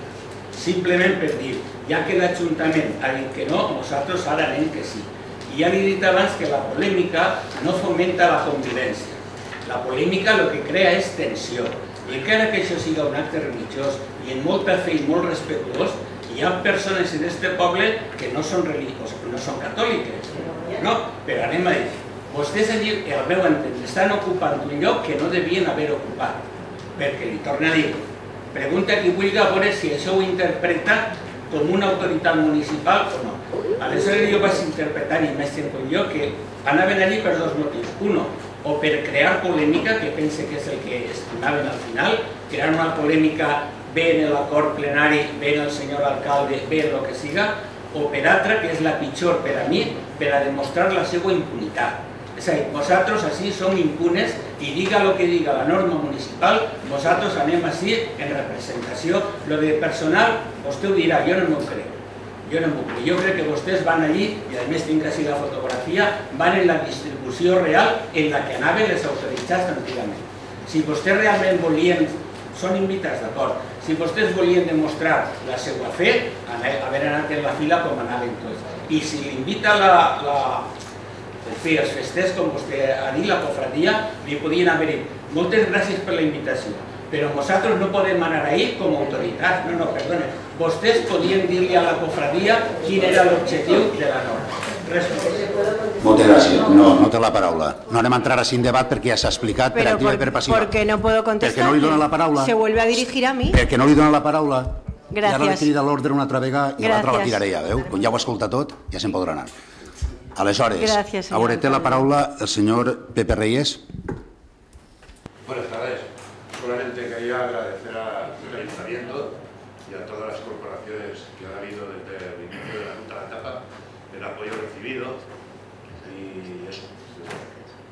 Simplement per dir, ja que l'Ajuntament ha dit que no, nosaltres ara anem que sí. I ja li he dit abans que la polèmica no fomenta la convivència. La polèmica el que crea és tensió i encara que això siga un acte religiós i en molta fe i molt respectuós, hi ha persones en aquest poble que no són religiós, no són catòliques, no? Però anem a dir, vostès allí, el meu entendre, estan ocupant un lloc que no devien haver ocupat, perquè li torna a dir, pregunta qui vulgui a si això ho interpreta com una autoritat municipal o no. Aleshores jo vaig interpretar, i més en jo, que anaven allí per dos motius. Uno, o per crear polèmica, que pense que és el que estimaven al final, crear una polèmica bé en l'acord plenari, bé en el senyor alcalde, bé en el que siga, o per altra, que és la pitjor per a mi, per a demostrar la seva impunitat. És a dir, vosaltres així som impunes i diga el que diga la norma municipal, vosaltres anem així en representació. Lo de personal, vostè ho dirà, jo no m'ho crec. Jo no m'ho crec. Jo crec que vostès van allí, i a més tinc així la fotografia, van en la distribució real en la que anaven les autoritats antigament. Si vostès realment volien són invitats, d'acord. Si vostès volien demostrar la seva fe, haver anat en la fila com anaven tots. I si l'invita la, la, en els festers, com vostè ha dit, la cofradia, li podien haver dit moltes gràcies per la invitació, però nosaltres no podem anar ahir com a autoritats, no, no, perdone, vostès podien dir-li a la cofradia quin era l'objectiu de la norma. Moltes gràcies. No, no té la paraula. No anem a entrar així en debat perquè ja s'ha explicat per Pero activa i per passiva. porque no puedo contestar. Perquè no li dona la paraula. Se vuelve a dirigir a mí. Perquè no li dona la paraula. I ara li Gracias. crida l'ordre una altra vegada i l'altra la Gràcies. tiraré ja, veu? Quan ja ho escolta tot, ja se'n podrà anar. Aleshores, Gràcies, a veure, té la paraula el senyor Pepe Reyes. Buenas tardes. Solamente quería agradecer al Ayuntamiento y a todas las corporaciones que han habido desde el inicio de la ruta a la tapa el apoyo recibido y eso.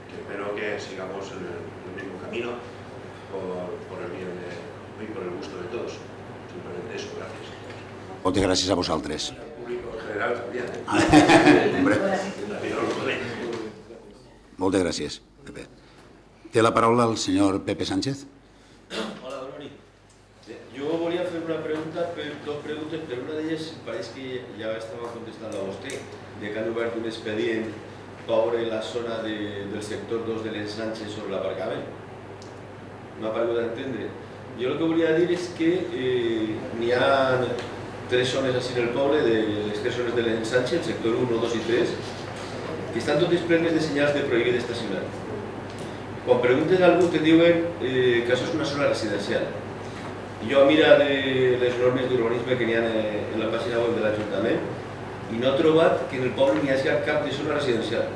que espero que sigamos en el, en el mismo camino por, por el bien de, y por el gusto de todos. Simplemente eso, gracias. Moltes gràcies a vosaltres. ¿eh? Moltes gràcies, Pepe. Té la paraula el senyor Pepe Sánchez. Hola, Dolori. Jo volia fer una pregunta, per, dos preguntes, però una d'elles pareix que ja estava contestant a vostè, de que han obert un expedient pobre la zona de, del sector 2 de l'ensanche sobre l'aparcament. M'ha paregut d'entendre. Jo el que volia dir és que eh, n'hi ha tres zones així en el poble, de les tres zones de l'ensanche, el sector 1, 2 i 3, que estan totes plenes de senyals de prohibit estacionar. Quan preguntes a algú te diuen eh, que això és una zona residencial. Jo mira de les normes d'urbanisme que n'hi ha eh, en la pàgina web de l'Ajuntament i no he trobat que en el poble n'hi hagi cap de zona residencial.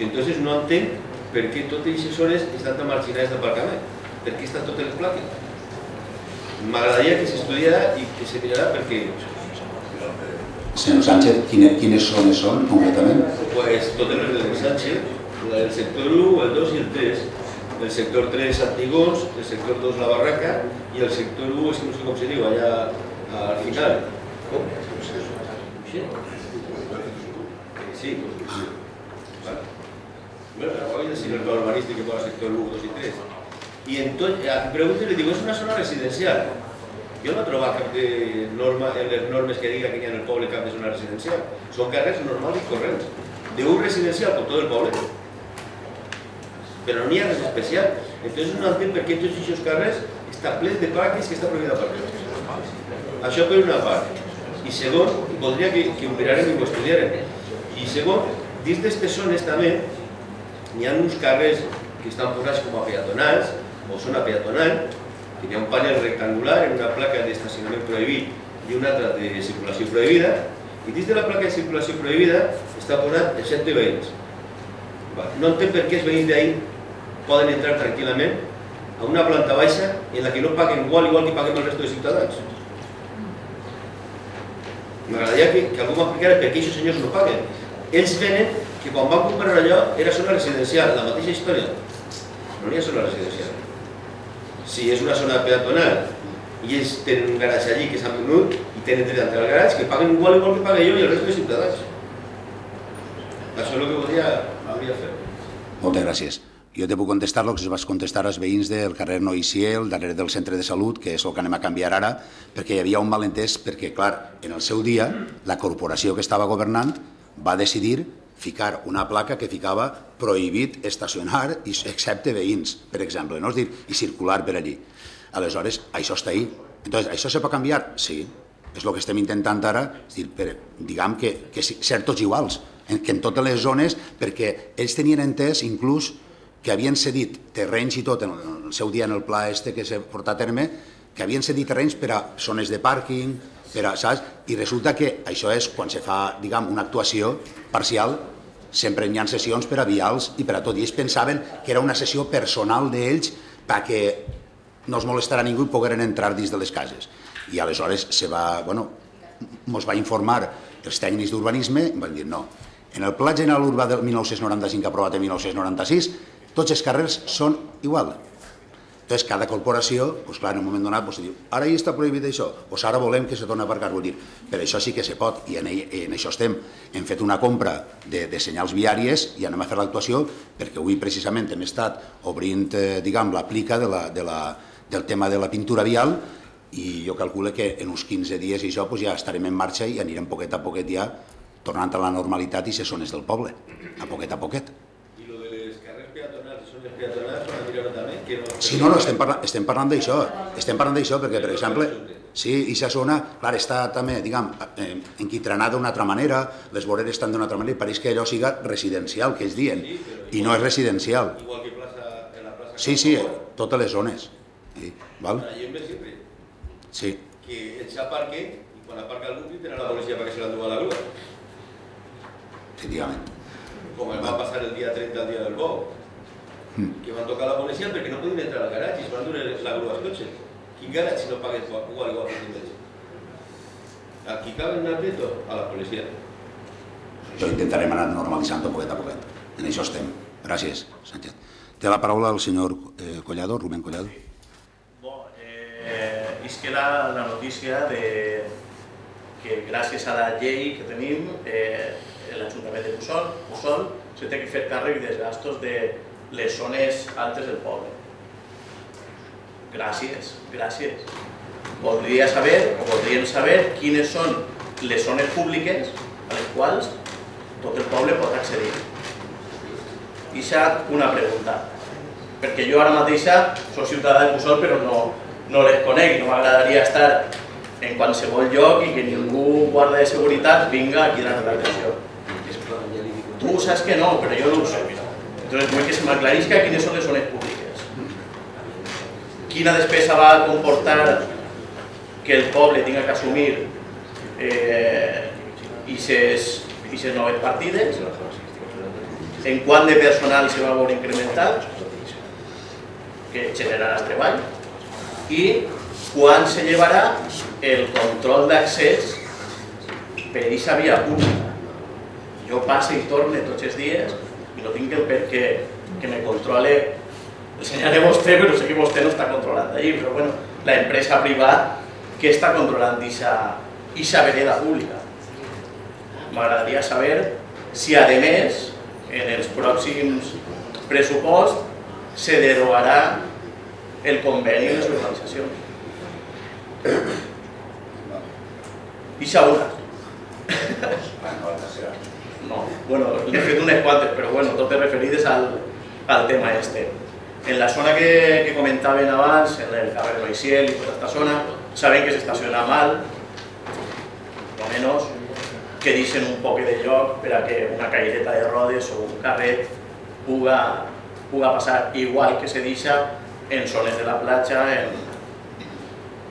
Entonces no entenc per què totes aquestes zones estan tan marginades d'aparcament. Per què estan totes les plaques? M'agradaria que s'estudiara i que se mirara perquè Senyor Sánchez, quines, quines zones són, concretament? pues totes les del Sánchez, del sector 1, el 2 i el 3. El sector 3 Antigons, el sector 2 La Barraca i el sector 1, és que no sé com se diu, allà al final. Com? Sí. Sí. Vale. Bueno, voy a decir el plan urbanístico para el sector 1, 2 y 3. Y entonces, a preguntas le digo, es una zona residencial. Jo no he trobat cap de norma en les normes que diga que hi ha en el poble cap de zona residencial. Són carrers normals i corrents. De un residencial per tot el poble. Però no hi ha res especial. Entonces no entenc per què tots aquests carrers estan plens de plaques que està prohibida aparcar. Això per una part. I segon, voldria que, que ho mirarem i ho estudiarem. I segon, dins d'aquestes zones també n'hi ha uns carrers que estan posats com a peatonals o zona peatonal, que hi ha un panel rectangular en una placa d'estacionament prohibit i una altra de circulació prohibida, i dins de la placa de circulació prohibida està posat de veïns. No entenc per què els veïns d'ahir poden entrar tranquil·lament a una planta baixa en la que no paguen igual igual que paguem el resto de ciutadans. M'agradaria que, que algú m'explicara per què aquests senyors no paguen. Ells venen que quan van comprar allò era zona residencial, la mateixa història. No n'hi ha zona residencial. Si és una zona peatonal i ells tenen un garatge allí que s'han venut i tenen dret a entrar al garatge, que paguen igual igual que pague jo i el resto de ciutadans. Això és el que voldria, voldria fer. Moltes gràcies. Jo te puc contestar el que es vas contestar als veïns del carrer Noiciel, darrere del centre de salut, que és el que anem a canviar ara, perquè hi havia un malentès, perquè, clar, en el seu dia, la corporació que estava governant va decidir ficar una placa que ficava prohibit estacionar, excepte veïns, per exemple, no? és dir, i circular per allí. Aleshores, això està ahí. Entonces, això se pot canviar? Sí. És el que estem intentant ara, és dir, per, diguem que, que ser tots iguals, en, que en totes les zones, perquè ells tenien entès inclús que havien cedit terrenys i tot en el seu dia en el pla este que s'ha portat a terme, que havien cedit terrenys per a zones de pàrquing, per a, saps? I resulta que això és quan se fa, diguem, una actuació parcial, sempre hi ha sessions per a vials i per a tot. I ells pensaven que era una sessió personal d'ells perquè no es molestarà ningú i pogueren entrar dins de les cases. I aleshores se va, bueno, mos va informar els tècnics d'urbanisme van dir no. En el Pla General Urbà del 1995 aprovat en 1996, tots els carrers són igual. Entonces, cada corporació, doncs clar, en un moment donat, doncs, diu, ara hi està prohibit això, doncs ara volem que se torni a aparcar. Dir, per això sí que se pot, i en, en això estem. Hem fet una compra de, de senyals viàries i anem a fer l'actuació, perquè avui precisament hem estat obrint, eh, diguem, l'aplica de la, de la, del tema de la pintura vial, i jo calculo que en uns 15 dies i això doncs ja estarem en marxa i anirem poquet a poquet ja tornant a la normalitat i se zones del poble, a poquet a poquet. I lo de les carrers peatonals i zones peatonals per a Que no... No, estem, parla, estem parlant d'això, estem parlant d'això perquè, per exemple, sí, i sa zona, clar, està també, diguem, eh, enquitranada d'una altra manera, les voreres estan d'una altra manera, i pareix que allò siga residencial, que ells diuen, i no és residencial. Igual que plaça, en la plaça... Sí, sí, totes les zones. Sí, val? Allí en siempre. Sí. Que se aparque y cuando aparca algún tenen la policía para que se la enduba a la grúa. Efectivament. Com el va passar el dia 30 al dia del Mm. Que van tocar la policia perquè no podien entrar al garatge i es van dur la grua als cotxes. Quin garatge si no pagues igual, igual, que tindràs? Aquí cal un veto a la policia. Això intentarem anar normalitzant-ho poquet a poquet. En això estem. Gràcies, Sánchez. Té la paraula el senyor eh, Collado, Rubén Collado. Eh, és que la, la notícia de que gràcies a la llei que tenim, eh, l'Ajuntament de Puçol, Puçol se té que fer càrrec dels gastos de les zones altes del poble. Gràcies, gràcies. Voldria saber, o voldríem saber, quines són les zones públiques a les quals tot el poble pot accedir. I una pregunta, perquè jo ara mateixa soc ciutadà de Puçol però no, no les conec, no m'agradaria estar en qualsevol lloc i que ningú guarda de seguretat vinga a cridar l'atenció. Tu saps que no, però jo no ho sé. Entonces vull que se m'aclarisca quines són les zones públiques. Quina despesa va comportar que el poble tinga que assumir eh, aquestes noves partides, en quant de personal se va veure incrementat, que generarà treball, i quan se llevarà el control d'accés per aquesta via pública. Jo passe i torne tots els dies i no tinc el per que, que me controle el senyalé vostè, però sé que vostè no està controlant allí, però bueno, la empresa privada que està controlant aquesta vereda pública. M'agradaria saber si, a més, en els pròxims pressupost se derogarà el conveni de les organitzacions. I una. No, bueno, he fet unes quantes, però bueno, totes referides al, al tema este. En la zona que, que comentaven abans, en el carrer Maiciel i tota aquesta zona, saben que s'estaciona mal, o menos que deixen un poc de lloc per a que una caireta de rodes o un carret puga, puga passar igual que se deixa en zones de la platja en,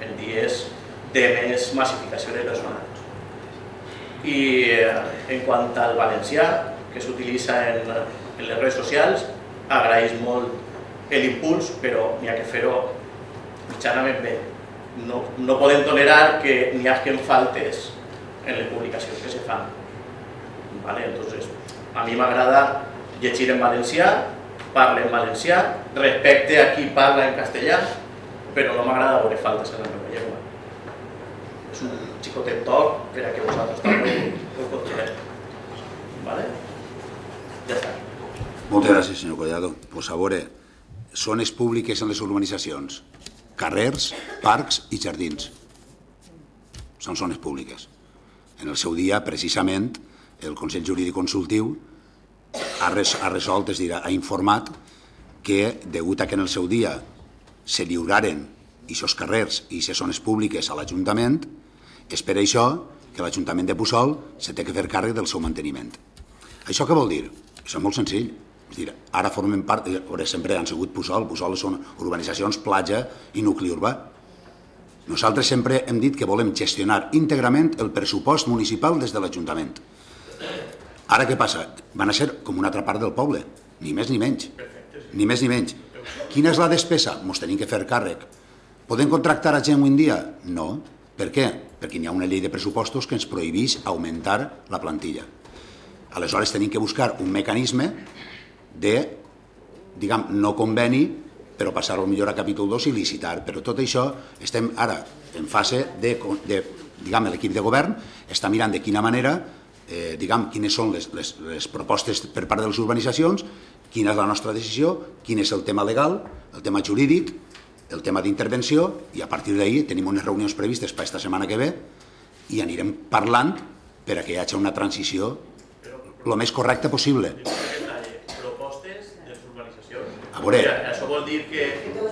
en dies de més massificació de personal. I eh, en quant al valencià, que s'utilitza en, en les redes socials, agraeix molt l'impuls, però n'hi ha que fer-ho mitjanament bé. No, no podem tolerar que n'hi hagi faltes en les publicacions que se fan. Vale? Entonces, a mi m'agrada llegir en valencià, parla en valencià, respecte a qui parla en castellà, però no m'agrada veure faltes en la meva llengua. És un xicotet toc per a que vosaltres també ho controleu. Vale? Ja està. Moltes gràcies, senyor Collado. Pues a veure, zones públiques en les urbanitzacions, carrers, parcs i jardins. Són zones públiques. En el seu dia, precisament, el Consell Jurídic Consultiu ha, res, ha resolt, és dir, ha informat que, degut a que en el seu dia se lliuraren aquests carrers i aquestes zones públiques a l'Ajuntament, és per això que l'Ajuntament de Puçol se té que fer càrrec del seu manteniment. Això què vol dir? Això és molt senzill. És dir, ara formen part, eh, sempre han sigut Puçol, Puçol són urbanitzacions, platja i nucli urbà. Nosaltres sempre hem dit que volem gestionar íntegrament el pressupost municipal des de l'Ajuntament. Ara què passa? Van a ser com una altra part del poble, ni més ni menys. Ni més ni menys. Quina és la despesa? Ens tenim que fer càrrec. Podem contractar a gent en dia? No. Per què? Perquè hi ha una llei de pressupostos que ens prohibeix augmentar la plantilla. Aleshores tenim que buscar un mecanisme de, diguem, no conveni però passar-ho millor a capítol 2 i licitar. Però tot això estem ara en fase de, de diguem, l'equip de govern està mirant de quina manera, eh, diguem, quines són les, les, les propostes per part de les urbanitzacions, quina és la nostra decisió, quin és el tema legal, el tema jurídic, el tema d'intervenció, i a partir d'ahir tenim unes reunions previstes per aquesta setmana que ve i anirem parlant per a que hi hagi una transició el més correcta possible. Propostes de urbanitzacions. A veure. Això vol dir que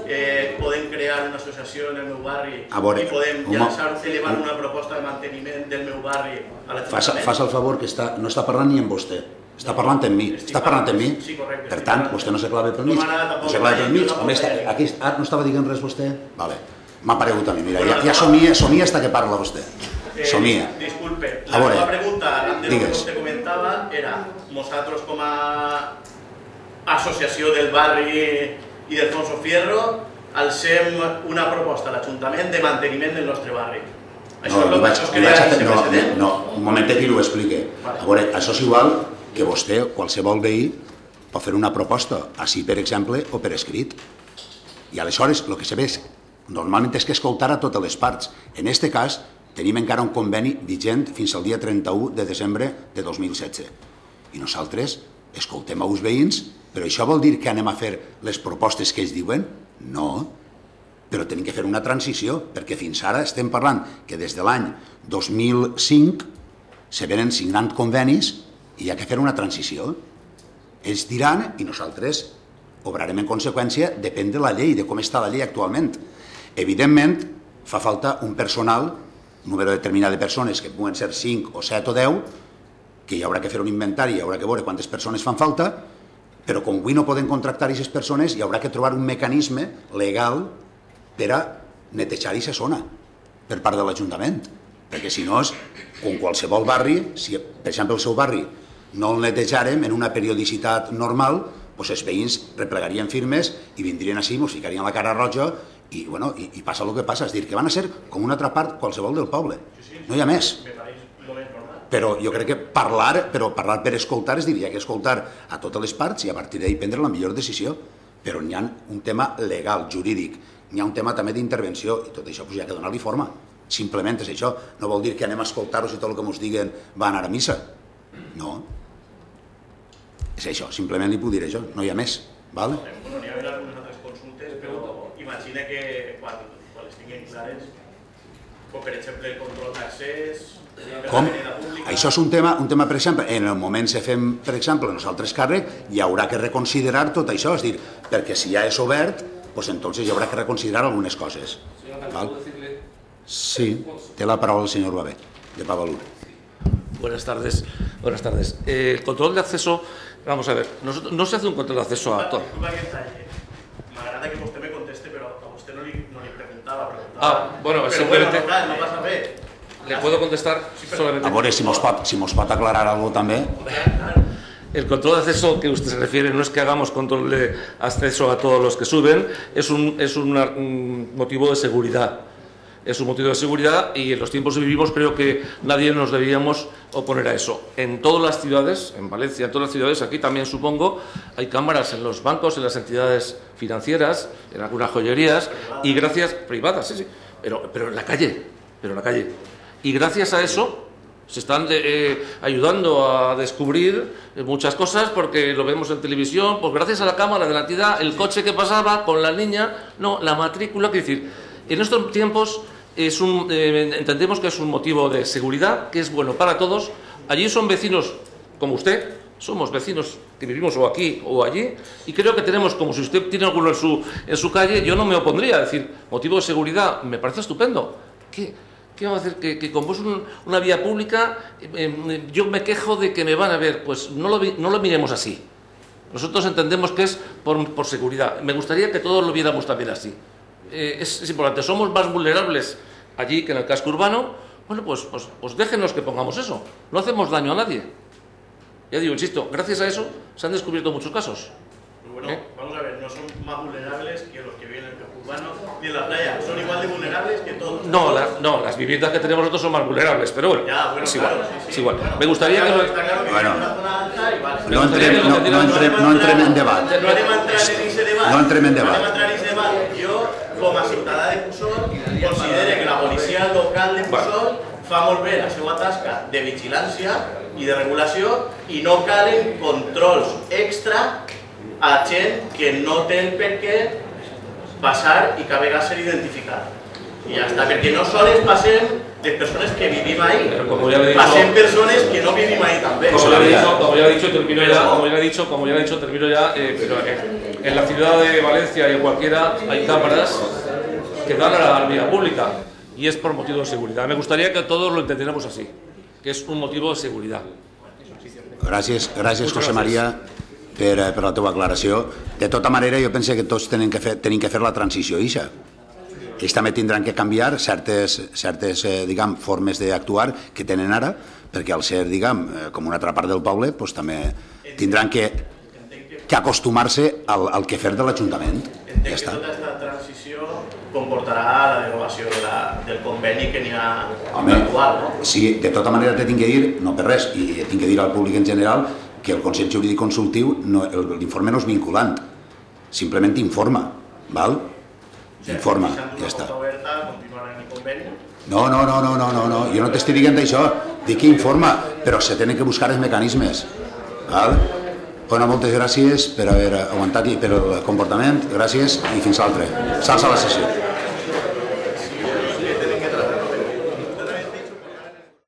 eh, podem crear una associació en el meu barri A veure, i podem llançar, elevar un- una proposta de manteniment del meu barri a Fas, l'Ajuntament. fas el favor que està, no està parlant ni amb vostè, està parlant amb mi. Està parlant amb mi? Sí, correcte. Per tant, vostè no se clava pel mig. No m'agrada No tampoc se clava que pel mig. Home, està, aquí, ara no estava dient res vostè? Vale. M'ha aparegut a mi. Mira, ja, ja somia, somia hasta que parla vostè. Somia. Eh, disculpe, A la veure, meva pregunta, arran de lo que vostè comentava, era nosaltres com a associació del barri i del Fonso Fierro alcem una proposta a l'Ajuntament de manteniment del nostre barri. Això No, és el vaig, que vaig a crea fer, no, no, un momentet i ho explique. A veure, això és igual que vostè, qualsevol veí, pot fer una proposta, així per exemple, o per escrit. I aleshores el que se ve és, normalment és que escoltar a totes les parts. En aquest cas, tenim encara un conveni vigent fins al dia 31 de desembre de 2016. I nosaltres escoltem a uns veïns, però això vol dir que anem a fer les propostes que ells diuen? No, però tenim que fer una transició, perquè fins ara estem parlant que des de l'any 2005 se venen signant convenis hi ha que fer una transició. Ells diran i nosaltres obrarem en conseqüència, depèn de la llei, de com està la llei actualment. Evidentment, fa falta un personal, un número determinat de persones, que puguen ser 5 o 7 o 10, que hi haurà que fer un inventari, hi haurà que veure quantes persones fan falta, però com avui no poden contractar aquestes persones, hi haurà que trobar un mecanisme legal per a netejar aquesta zona per part de l'Ajuntament. Perquè si no és, com qualsevol barri, si per exemple el seu barri no el netejarem en una periodicitat normal, doncs els veïns replegarien firmes i vindrien així, ens ficarien la cara roja i, bueno, i, i passa el que passa, és dir, que van a ser com una altra part qualsevol del poble. No hi ha més. Però jo crec que parlar, però parlar per escoltar, és dir, hi ha que escoltar a totes les parts i a partir d'ahir prendre la millor decisió. Però n'hi ha un tema legal, jurídic, n'hi ha un tema també d'intervenció i tot això pues, hi ha que donar-li forma. Simplement és això. No vol dir que anem a escoltar-los i tot el que ens diguen va anar a missa. No. És això, simplement li puc dir això, no hi ha més. Val? Bueno, n'hi ha haver algunes altres consultes, però imagina que quan, quan les tinguin clares, com per exemple el control d'accés, Com? Això és un tema, un tema, per exemple, en el moment que fem, per exemple, nosaltres càrrec, hi haurà que reconsiderar tot això, és dir, perquè si ja és obert, doncs entonces hi haurà que reconsiderar algunes coses. Val? Sí, té la paraula el senyor Babé, de Pavalú. Buenas tardes. Buenas tardes. Eh, el control de acceso, vamos a ver, nosotros- no se hace un control de acceso a todo. M'agrada que vostè me conteste, però a vostè no li, no li preguntava. preguntava. Ah, bueno, però simplemente- Bueno, no, no passa res. ¿Le puedo contestar solamente? A veure si mos pot, si mos pot aclarar alguna també. El control de acceso que usted se refiere no es que hagamos control de acceso a todos los que suben, es un, es un motivo de seguridad. Es un motivo de seguridad y en los tiempos que vivimos creo que nadie nos deberíamos oponer a eso. En todas las ciudades, en Valencia, en todas las ciudades, aquí también supongo, hay cámaras en los bancos, en las entidades financieras, en algunas joyerías y gracias, privadas, sí, sí, pero, pero en la calle, pero en la calle. Y gracias a eso se están eh, ayudando a descubrir muchas cosas porque lo vemos en televisión, pues gracias a la cámara de la entidad, el coche que pasaba con la niña, no, la matrícula, quiero decir, en estos tiempos es un, eh, entendemos que es un motivo de seguridad, que es bueno para todos. Allí son vecinos como usted, somos vecinos que vivimos o aquí o allí, y creo que tenemos, como si usted tiene alguno en su, en su calle, yo no me opondría a decir, motivo de seguridad, me parece estupendo. ¿Qué, vamos a hacer? Que, que como es un- una vía pública, eh, eh, yo me quejo de que me van a ver, pues no lo, no lo miremos así. Nosotros entendemos que es por seguridad. Me gustaría que todos lo viéramos también así. Eh, es, es importante, somos más vulnerables allí que en el casco urbano. Bueno, pues, pues, pues déjenos que pongamos eso. No hacemos daño a nadie. Ya digo, insisto, gracias a eso se han descubierto muchos casos. Bueno, ¿Eh? vamos a ver, no son más vulnerables que los que viven en el casco urbano ni en la playa. Son igual de vulnerables que todos. No, la- no, las viviendas que tenemos nosotros son más vulnerables, pero bueno, Ya, bueno, es igual. claro, sí, sí. es igual. Me gustaría que... Claro, claro que Bueno. No entrem, no, no, entrem, no entrem en debat. No entrar en ese debat. Anem a diputada de Puçol considera que la policia local de Puçol fa molt bé la seva tasca de vigilància i de regulació i no calen controls extra a gent que no té el per què passar i que a vegades ser identificat. I ja està, perquè no sols passem de persones que vivim ahí, como ya le he dicho- passem persones que no vivim ahí també. Como ya, he dicho, como ya he dicho, termino ya, como ya he dicho, como ya he dicho, termino ya, eh, pero en, en la ciudad de Valencia y en cualquiera hay cámaras que dan a la vía pública y es por motivo de seguridad. Me gustaría que todos lo entendiéramos así, que es un motivo de seguridad. Gràcies, gràcies José. Maria, per, per la teva aclaració. De tota manera, jo penso que tots tenen que fer, tenim que fer la transició ixa. Ells també tindran que canviar certes, certes eh, diguem, formes d'actuar que tenen ara, perquè al ser, diguem, eh, com una altra part del poble, doncs, també tindran que, que acostumar-se al, al que fer de l'Ajuntament. Entenc Ja que està. tota aquesta transició comportarà la derogació de la, del conveni que n'hi ha Home, actual, no? sí, de tota manera te tinc que dir, no per res, i tinc que dir al públic en general, que el Consell Jurídic Consultiu, no, l'informe no és vinculant, simplement informa, val? Informa, ja està. el conveni. No, no, no, no, no, no, no. jo no t'estic dient això, dic que informa, però se tenen que buscar els mecanismes. Val? Bueno, moltes gràcies per haver aguantat i per el comportament, gràcies i fins l'altre. S'alça la sessió.